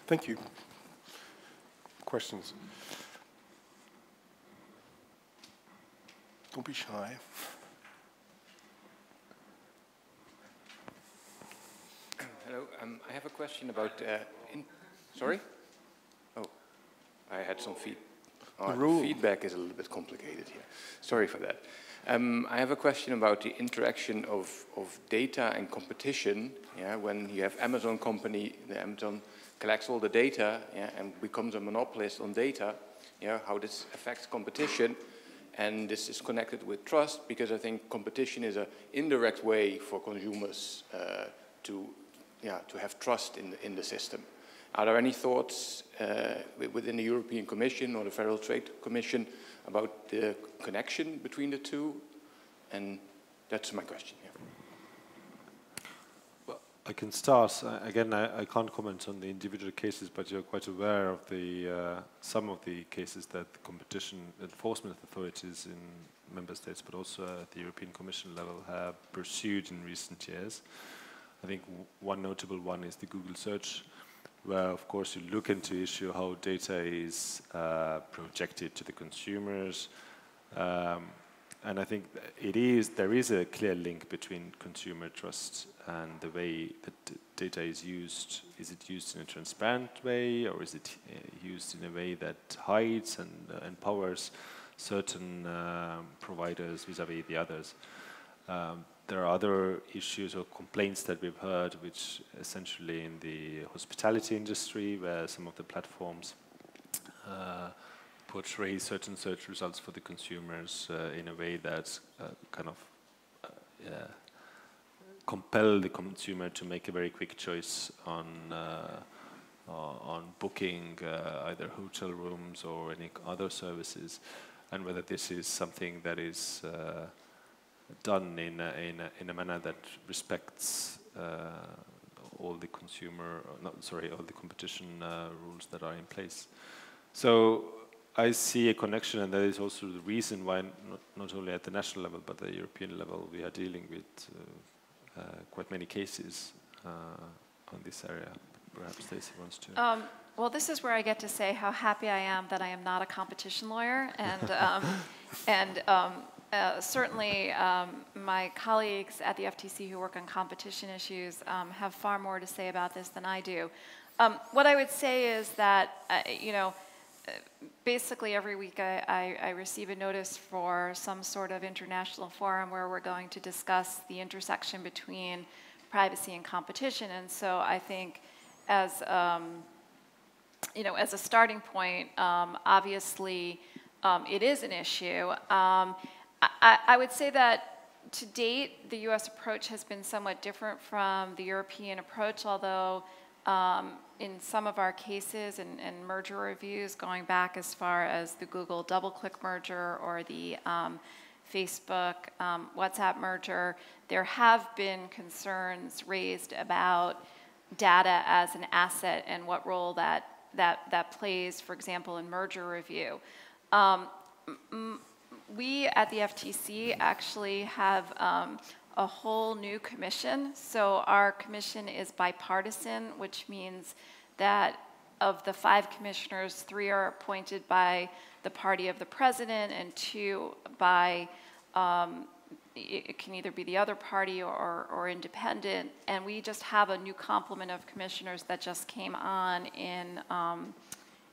Speaker 2: Thank you. Questions? Don't be shy.
Speaker 6: Hello, um, I have a question about. Uh, sorry? Oh, I had some feed oh, feedback is a little bit complicated here. Sorry for that. Um, I have a question about the interaction of, of data and competition. Yeah, when you have Amazon company, the Amazon collects all the data yeah, and becomes a monopolist on data. Yeah, how this affects competition, and this is connected with trust because I think competition is an indirect way for consumers uh, to yeah, to have trust in the, in the system. Are there any thoughts uh, within the European Commission or the Federal Trade Commission about the connection between the two? And that's my question. Yeah.
Speaker 3: Well, I can start. Uh, again, I, I, can't comment on the individual cases, but you're quite aware of the uh, some of the cases that the competition enforcement authorities in member states, but also at the European Commission level, have pursued in recent years. I think one notable one is the Google search, where of course you look into issue how data is uh, projected to the consumers, um, and I think it is there is a clear link between consumer trust and the way that data is used. Is it used in a transparent way, or is it uh, used in a way that hides and uh, empowers certain um, providers vis-à-vis -vis the others? Um, there are other issues or complaints that we've heard, which essentially in the hospitality industry, where some of the platforms uh, portray certain search results for the consumers uh, in a way that uh, kind of uh, compel the consumer to make a very quick choice on uh, on booking either hotel rooms or any other services, and whether this is something that is done in a, in a, in a manner that respects uh, all the consumer, not sorry, all the competition uh, rules that are in place. So I see a connection, and that is also the reason why not, not only at the national level but at the European level we are dealing with uh, uh quite many cases uh, on this area. Perhaps Stacy wants to.
Speaker 4: Um, well, this is where I get to say how happy I am that I am not a competition lawyer, and um, (laughs) and um, uh, certainly, um, my colleagues at the FTC who work on competition issues um, have far more to say about this than I do. Um, what I would say is that, uh, you know, basically every week I, I, I, receive a notice for some sort of international forum where we're going to discuss the intersection between privacy and competition. And so I think as, um, you know, as a starting point, um, obviously um, it is an issue. Um, I, I would say that to date, the U.S. approach has been somewhat different from the European approach, although um, in some of our cases and, and, merger reviews, going back as far as the Google DoubleClick merger or the um, Facebook um, WhatsApp merger, there have been concerns raised about data as an asset and what role that that that plays, for example, in merger review. We at the FTC actually have um, a whole new commission. So our commission is bipartisan, which means that of the five commissioners, three are appointed by the party of the president and two by, um, it can either be the other party or, or independent. And we just have a new complement of commissioners that just came on in, um,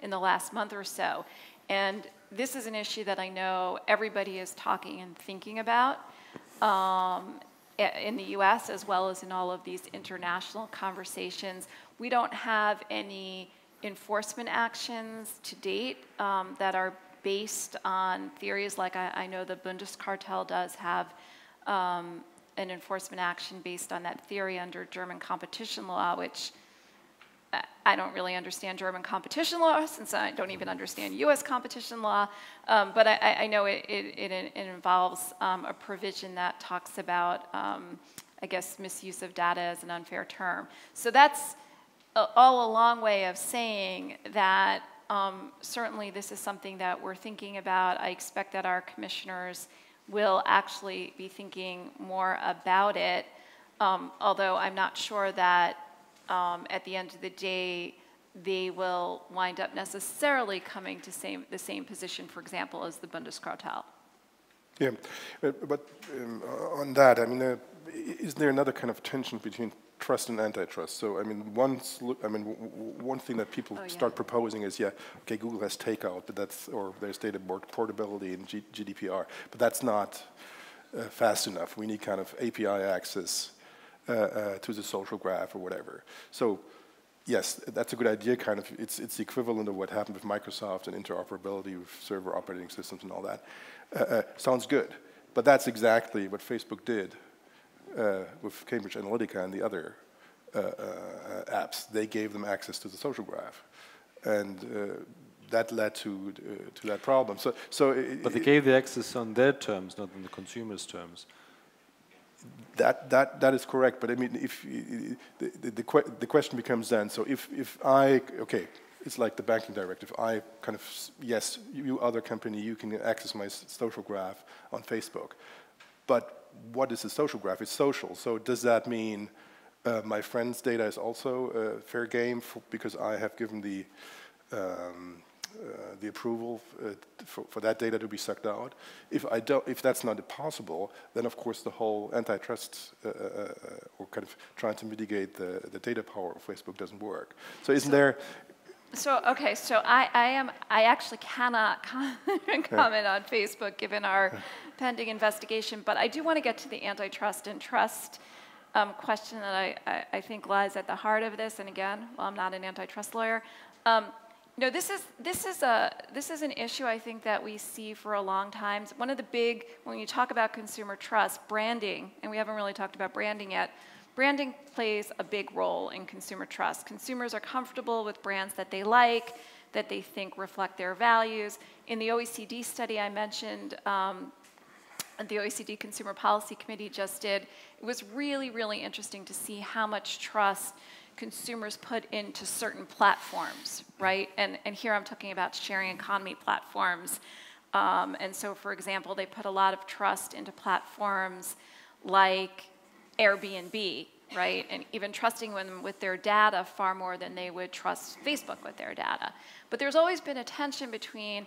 Speaker 4: in the last month or so. And this is an issue that I know everybody is talking and thinking about um, in the US as well as in all of these international conversations. We don't have any enforcement actions to date um, that are based on theories like I, I know the Bundeskartell does have um, an enforcement action based on that theory under German competition law, which I don't really understand German competition law since I don't even understand US competition law, um, but I, I, know it, it, it, involves um, a provision that talks about, um, I guess, misuse of data as an unfair term. So that's a, all a long way of saying that um, certainly this is something that we're thinking about. I expect that our commissioners will actually be thinking more about it, um, although I'm not sure that um, at the end of the day, they will wind up necessarily coming to same, the same position, for example, as the Bundeskartell.
Speaker 2: Yeah, but, but um, on that, I mean, uh, is there another kind of tension between trust and antitrust? So, I mean, one, I mean, one thing that people oh, yeah. start proposing is, yeah, okay, Google has takeout, but that's, or there's data portability in G GDPR, but that's not uh, fast enough. We need kind of API access uh, uh, to the social graph or whatever. So yes, that's a good idea, kind of. It's, it's the equivalent of what happened with Microsoft and interoperability with server operating systems and all that. Uh, uh, sounds good, but that's exactly what Facebook did uh, with Cambridge Analytica and the other uh, apps. They gave them access to the social graph. And that led to, to that problem. So, so
Speaker 3: but they gave the access on their terms, not on the consumer's terms.
Speaker 2: That, that, that is correct, but I mean, if the, the, the, the, question becomes then, so if, if I, okay, it's like the banking directive. I kind of, yes, you other company, you can access my social graph on Facebook. But what is a social graph? It's social. So does that mean uh, my friend's data is also uh, fair game for, because I have given the, um, the approval uh, for, for, that data to be sucked out. If, I don't, if that's not possible, then of course the whole antitrust uh, uh, uh, or kind of trying to mitigate the, the data power of Facebook doesn't work. So isn't there,
Speaker 4: so okay, so I, I am I actually cannot (laughs) comment on Facebook given our pending investigation, but I do want to get to the antitrust and trust um, question that I, I, I, think lies at the heart of this. And again, well, I'm not an antitrust lawyer, um, no, this is this is a this is an issue I think that we see for a long time. One of the big when you talk about consumer trust, branding, and we haven't really talked about branding yet. Branding plays a big role in consumer trust. Consumers are comfortable with brands that they like, that they think reflect their values. In the OECD study I mentioned, um, the OECD Consumer Policy Committee just did, it was really, really interesting to see how much trust consumers put into certain platforms, right? And, and here I'm talking about sharing economy platforms. Um, and so, for example, they put a lot of trust into platforms like Airbnb, right? And even trusting them with their data far more than they would trust Facebook with their data. But there's always been a tension between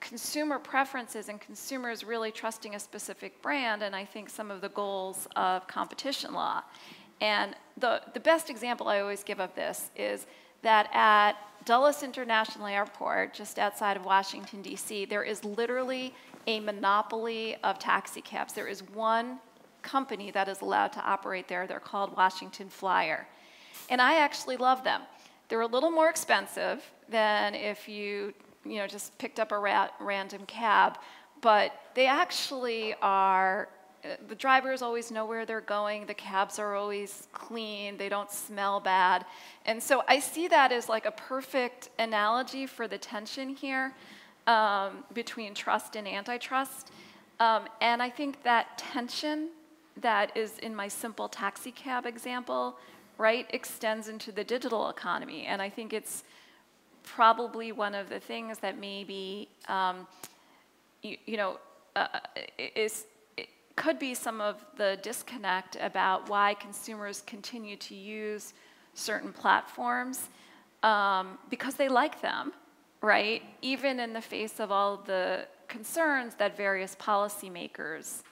Speaker 4: consumer preferences and consumers really trusting a specific brand, and I think some of the goals of competition law. And the, the best example I always give of this is that at Dulles International Airport, just outside of Washington, D.C., there is literally a monopoly of taxi cabs. There is one company that is allowed to operate there. They're called Washington Flyer. And I actually love them. They're a little more expensive than if you, you know, just picked up a ra random cab, but they actually are the drivers always know where they're going. The cabs are always clean. They don't smell bad. And so I see that as like a perfect analogy for the tension here um, between trust and antitrust. Um, and I think that tension that is in my simple taxi cab example, right, extends into the digital economy. And I think it's probably one of the things that maybe, um, you, you, know, uh, is could be some of the disconnect about why consumers continue to use certain platforms um, because they like them, right? Even in the face of all the concerns that various policymakers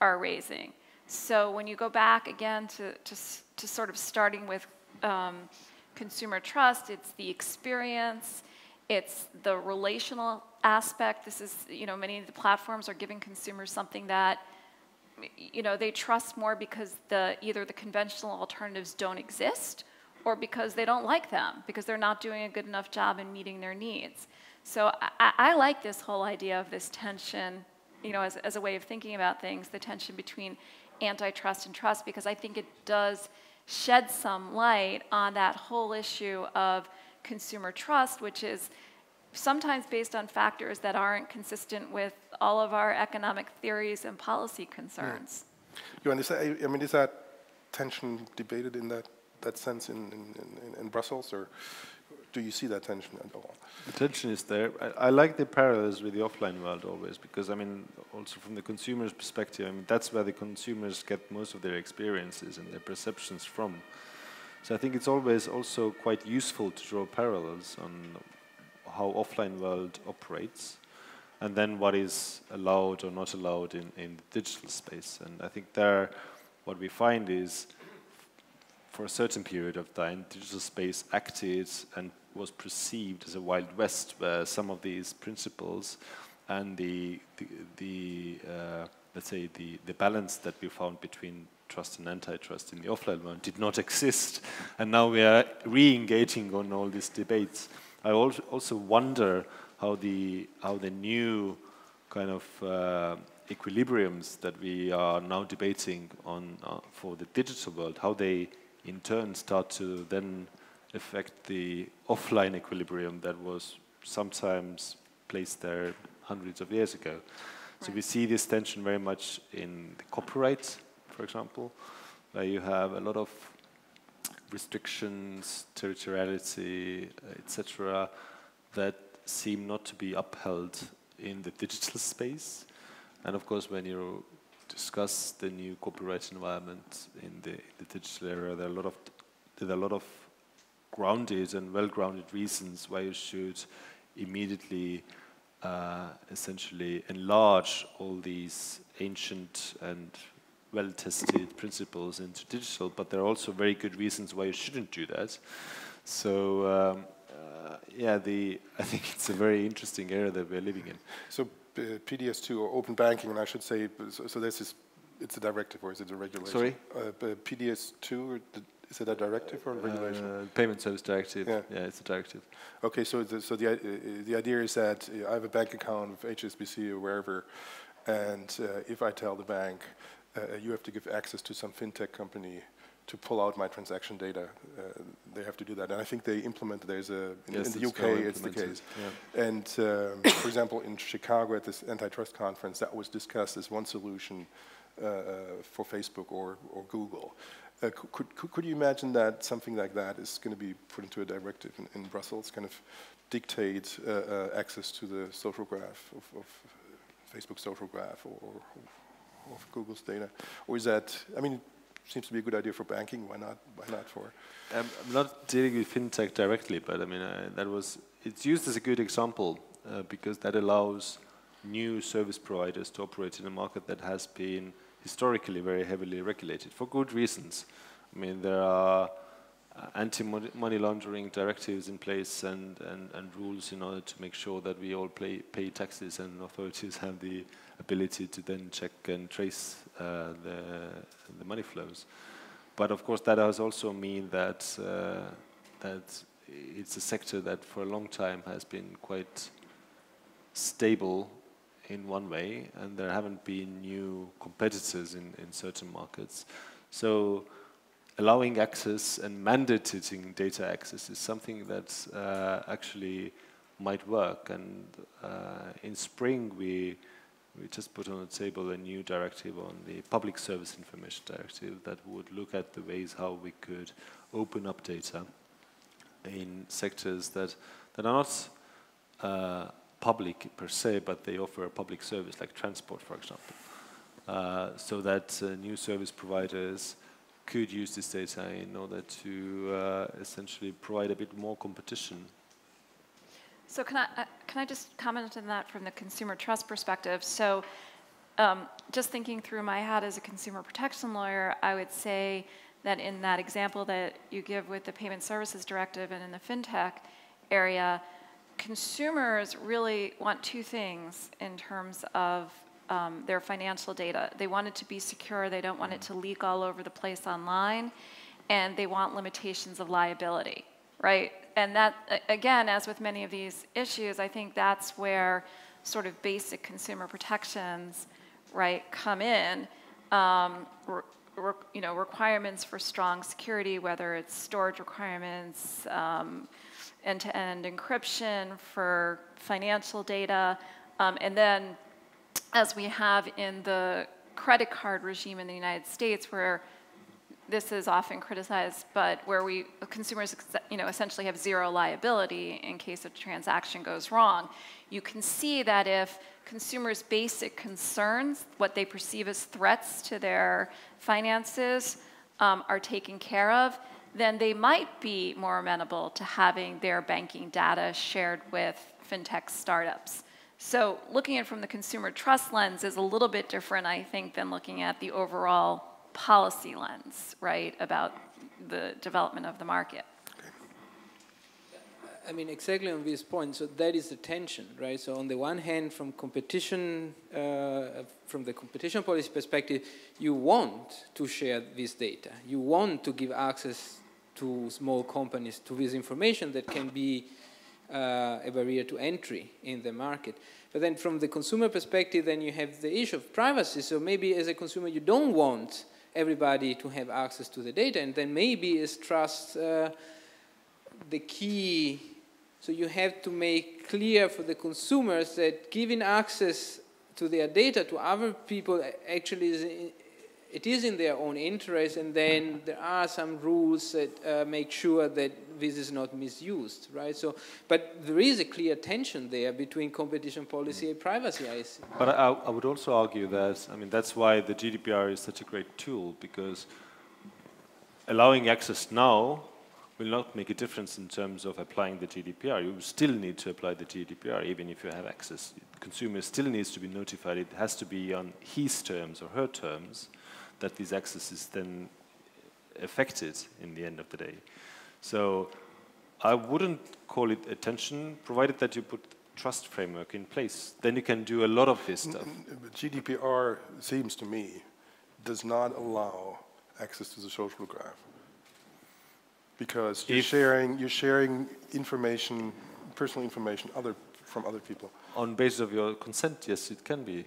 Speaker 4: are raising. So when you go back again to, to, to sort of starting with um, consumer trust, it's the experience, it's the relational aspect. This is, you know, many of the platforms are giving consumers something that you know, they trust more because the, either the conventional alternatives don't exist or because they don't like them, because they're not doing a good enough job in meeting their needs. So I, I like this whole idea of this tension, you know, as, as a way of thinking about things, the tension between antitrust and trust, because I think it does shed some light on that whole issue of consumer trust, which is sometimes based on factors that aren't consistent with all of our economic theories and policy mm. concerns.
Speaker 2: Yeah. You understand? I mean, is that tension debated in that, that sense in, in, in, in Brussels, or do you see that tension at all?
Speaker 3: The tension is there. I, I, like the parallels with the offline world always, because I mean, also from the consumer's perspective, I mean, that's where the consumers get most of their experiences and their perceptions from. So I think it's always also quite useful to draw parallels on how offline world operates, and then what is allowed or not allowed in, in the digital space. And I think there, what we find is, for a certain period of time, digital space acted and was perceived as a wild west, where some of these principles and the, the, the uh, let's say, the, the balance that we found between trust and antitrust in the offline world did not (laughs) exist. And now we are re-engaging on all these debates. I also wonder how the, how the new kind of uh, equilibriums that we are now debating on uh, for the digital world, how they in turn start to then affect the offline equilibrium that was sometimes placed there hundreds of years ago. So we see this tension very much in the copyright, for example, where you have a lot of restrictions, territoriality, etc., that seem not to be upheld in the digital (laughs) space. And of course, when you discuss the new copyright environment in the, the digital era, there are a lot of there are a lot of grounded and well-grounded reasons why you should immediately uh, essentially enlarge all these ancient and well-tested principles into digital, but there are also very good reasons why you shouldn't do that. So um, uh, yeah, the (laughs) I think it's a very interesting era that we're living in.
Speaker 2: So uh, PSD2 or open banking, and I should say, so, so this is it's a directive or is it a regulation?
Speaker 3: Sorry,
Speaker 2: uh, PSD2 is it a directive or a regulation? Uh,
Speaker 3: payment Service Directive. Yeah. yeah, it's a directive.
Speaker 2: Okay, so the, so the uh, the idea is that I have a bank account of HSBC or wherever, and uh, if I tell the bank uh, you have to give access to some fintech company to pull out my transaction data. Uh, they have to do that, and I think they implement, There's a in, yes, in the UK, it's the case. Yeah. And um, for example, in Chicago at this antitrust conference, that was discussed as one solution uh, uh for Facebook or or Google. Uh, could, could, could you imagine that something like that is going to be put into a directive in, in Brussels, kind of dictate uh, access to the social graph of, of Facebook social graph or, or of Google's data? Or is that, I mean, it seems to be a good idea for banking. Why not? Why not for?
Speaker 3: Um, I'm not dealing with fintech directly, but I mean uh, that was it's used as a good example uh, because that allows new service providers to operate in a market that has been historically very heavily regulated for good reasons. I mean there are uh, anti-money laundering directives in place and, and, and rules in order to make sure that we all pay, pay taxes and authorities have the ability to then check and trace uh, the, the money flows. But of course, that does also mean that uh, that it's a sector that for a long time has been quite stable in one way, and there haven't been new competitors in, in certain markets. So allowing access and mandating data access is something that uh, actually might work. And uh, in spring, we we just put on the table a new directive on the Public Service Information Directive that would look at the ways how we could open up data in sectors that, that are not uh, public per se, but they offer a public service, like transport, for example. Uh, so that uh, new service providers could use this data in order to uh, essentially provide a bit more competition
Speaker 4: so can I, uh, can I just comment on that from the consumer trust perspective? So um, just thinking through my hat as a consumer protection lawyer, I would say that in that example that you give with the Payment Services Directive and in the FinTech area, consumers really want two things in terms of um, their financial data. They want it to be secure, they don't want it to leak all over the place online, and they want limitations of liability, right? And that, again, as with many of these issues, I think that's where sort of basic consumer protections, right, come in. Um, you know, requirements for strong security, whether it's storage requirements, um, end-to-end encryption for financial data, um, and then as we have in the credit card regime in the United States, where this is often criticized, but where we consumers you know essentially have zero liability in case a transaction goes wrong. You can see that if consumers' basic concerns, what they perceive as threats to their finances, um, are taken care of, then they might be more amenable to having their banking data shared with fintech startups. So looking at it from the consumer trust lens is a little bit different, I think, than looking at the overall policy lens, right, about the development of the market.
Speaker 1: I mean, exactly on this point. So that is the tension, right? So on the one hand, from competition, uh, from the competition policy perspective, you want to share this data. You want to give access to small companies to this information that can be uh, a barrier to entry in the market. But then from the consumer perspective, then you have the issue of privacy. So maybe as a consumer, you don't want everybody to have access to the data. And then maybe is trust uh, the key. So you have to make clear for the consumers that giving access to their data to other people actually is it is in their own interest, and then there are some rules that uh, make sure that this is not misused, right? So, but there is a clear tension there between competition policy and privacy. I see.
Speaker 3: But I, I would also argue that I mean that's why the GDPR is such a great tool because allowing access now will not make a difference in terms of applying the GDPR. You still need to apply the GDPR even if you have access. The consumer still needs to be notified. It has to be on his terms or her terms that this access is then affected in the end of the day. So I wouldn't call it attention, provided that you put trust framework in place. Then you can do a lot of this stuff.
Speaker 2: GDPR seems to me does not allow access to the social graph because you're sharing you're sharing information, personal information, other from other people.
Speaker 3: On basis of your consent, yes, it can be.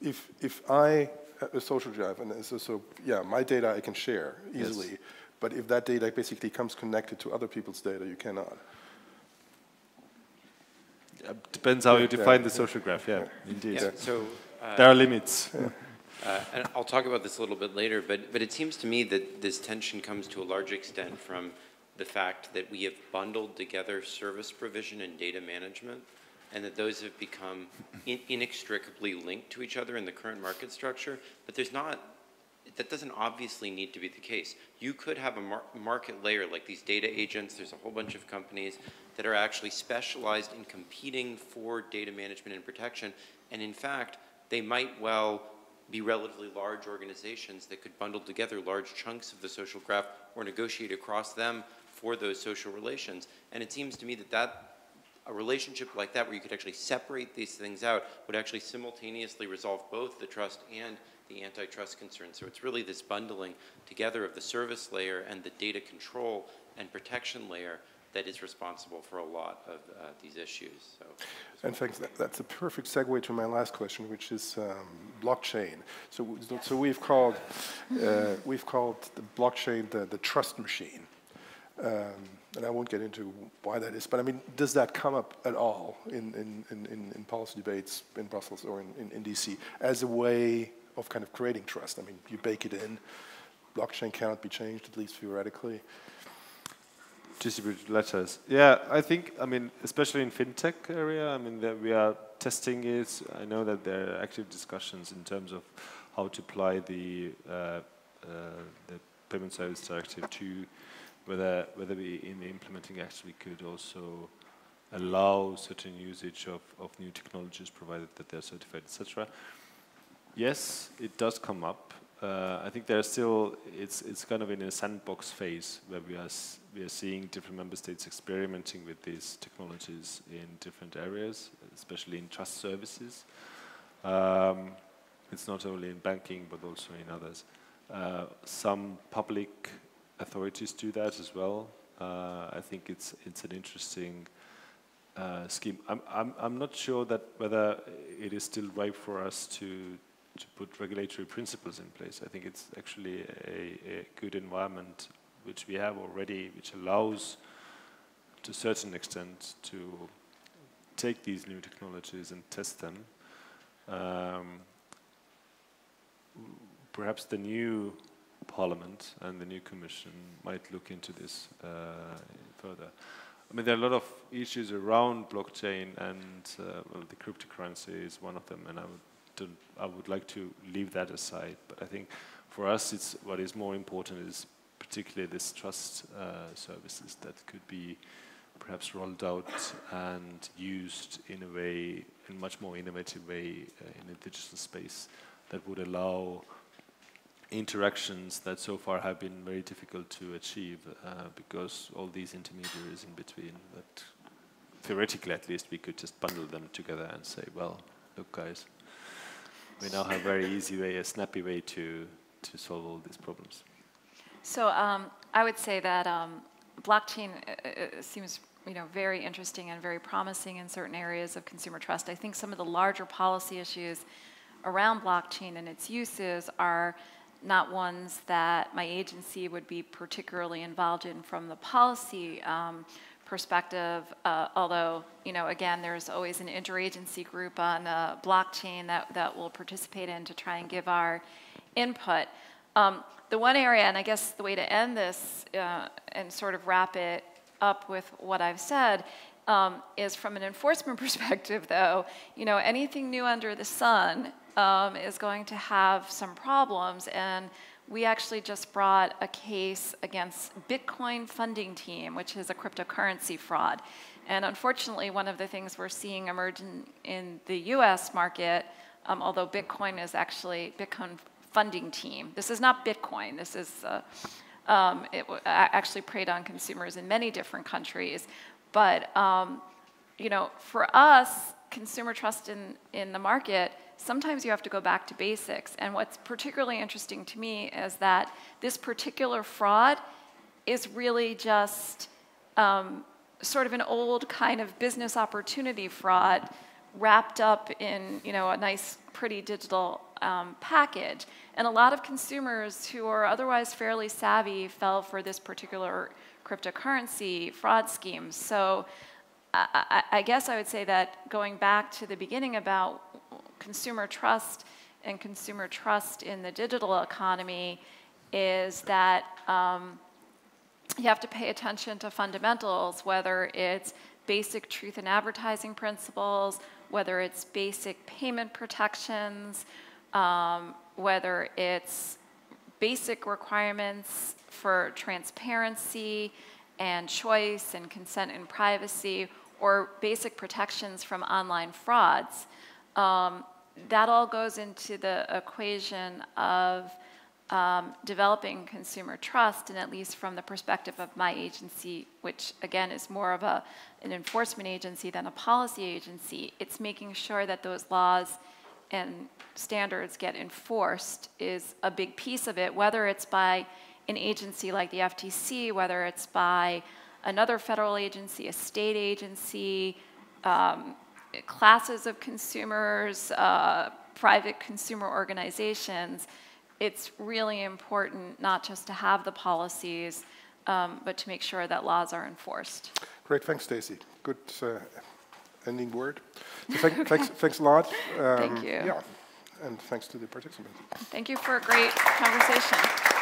Speaker 2: If if I have a social graph and so, so yeah, my data I can share easily, yes. But if that data basically comes connected to other people's data, you cannot.
Speaker 3: depends how yeah, you define yeah, the social graph. Yeah, indeed.
Speaker 7: So
Speaker 3: uh, there are limits.
Speaker 7: Uh, and I'll talk about this a little bit later, but, but it seems to me that this tension comes to a large extent from the fact that we have bundled together service provision and data management, and that those have become in inextricably linked to each other in the current market structure. But there's not, that doesn't obviously need to be the case. You could have a mar market layer like these data agents, there's a whole bunch of companies that are actually specialized in competing for data management and protection, and in fact, they might well be relatively large organizations that could bundle together large chunks of the social graph or negotiate across them for those social relations. And it seems to me that that a relationship like that where you could actually separate these things out would actually simultaneously resolve both the trust and the antitrust concerns. So it's really this bundling together of the service layer and the data control and protection layer that is responsible for a lot of uh, these issues. So,
Speaker 2: and thanks. That, that's a perfect segue to my last question, which is um, blockchain. So, so we've called uh, we've called the blockchain the, the trust machine. Um, and I won't get into why that is, but I mean, does that come up at all in, in, in, in policy debates in Brussels or in, in, in DC as a way of kind of creating trust? I mean, you bake it in, blockchain cannot be changed, at least theoretically
Speaker 3: distributed ledgers. Yeah, I think, I mean, especially in fintech area, I mean, we are testing it. I know that there are active discussions in terms of how to apply the, uh, uh, the payment service directive to whether, whether we, in the implementing act, we could also allow certain usage of, of new technologies provided that they're certified, etc. Yes, it does come up. Uh, I think there's still it's it's kind of in a sandbox phase where we are we are seeing different member states experimenting with these technologies in different areas, especially in trust services. Um, it's not only in banking but also in others. Uh, some public authorities do that as well. Uh, I think it's it's an interesting uh, scheme. I'm, I'm I'm not sure that whether it is still right for us to to put regulatory principles in place. I think it's actually a, a, good environment which we have already, which allows to a certain extent to take these new technologies and test them. Um, perhaps the new parliament and the new commission might look into this uh, further. I mean, there are a lot of issues around blockchain and uh, well, the cryptocurrency is one of them, and I would I would like to leave that aside. But I think for us, it's what is more important is particularly this trust uh, services that could be perhaps rolled out and used in a way, in a much more innovative way uh, in a digital space that would allow interactions that so far have been very difficult to achieve uh, because all these intermediaries in between that theoretically at least we could just bundle them together and say, well, look guys, we now have a very easy way, a snappy way to, to solve all these problems.
Speaker 4: So um, I would say that um, blockchain uh, uh, seems you know, very interesting and very promising in certain areas of consumer trust. I think some of the larger policy issues around blockchain and its uses are not ones that my agency would be particularly involved in from the policy um, perspective, uh, although, you know, again, there's always an interagency group on uh, blockchain that, that will participate in to try and give our input. Um, the one area, and I guess the way to end this uh, and sort of wrap it up with what I've said, um, is from an enforcement (laughs) perspective, though, you know, anything new under the sun um, is going to have some problems. And we actually just brought a case against Bitcoin Funding Team, which is a cryptocurrency fraud. And unfortunately, one of the things we're seeing emerge in, in the US market, um, although Bitcoin is actually Bitcoin Funding Team, this is not Bitcoin, this is uh, um, it actually preyed on consumers in many different countries. But um, you know, for us, consumer trust in, in the market, sometimes you have to go back to basics. And what's particularly interesting to me is that this particular fraud is really just um, sort of an old kind of business opportunity fraud wrapped up in you know a nice pretty digital um, package and a lot of consumers who are otherwise fairly savvy fell for this particular cryptocurrency fraud scheme so I, I guess I would say that going back to the beginning about consumer trust and consumer trust in the digital economy is that um, you have to pay attention to fundamentals, whether it's basic truth in advertising principles, whether it's basic payment protections, um, whether it's basic requirements for transparency and choice and consent and privacy, or basic protections from online frauds. Um, that all goes into the equation of um, developing consumer trust, and at least from the perspective of my agency, which again is more of a, an enforcement agency than a policy agency, it's making sure that those laws and standards get enforced is a big piece of it, whether it's by an agency like the FTC, whether it's by another federal agency, a state agency, um, classes of consumers, uh, private consumer organizations, it's really important not just to have the policies, um, but to make sure that laws are enforced.
Speaker 2: Great, thanks, Stacy. Good uh, ending word. So thank, (laughs) thanks, thanks a lot.
Speaker 4: Um, Thank you.
Speaker 2: Yeah, and thanks to the participants.
Speaker 4: Thank you for a great conversation.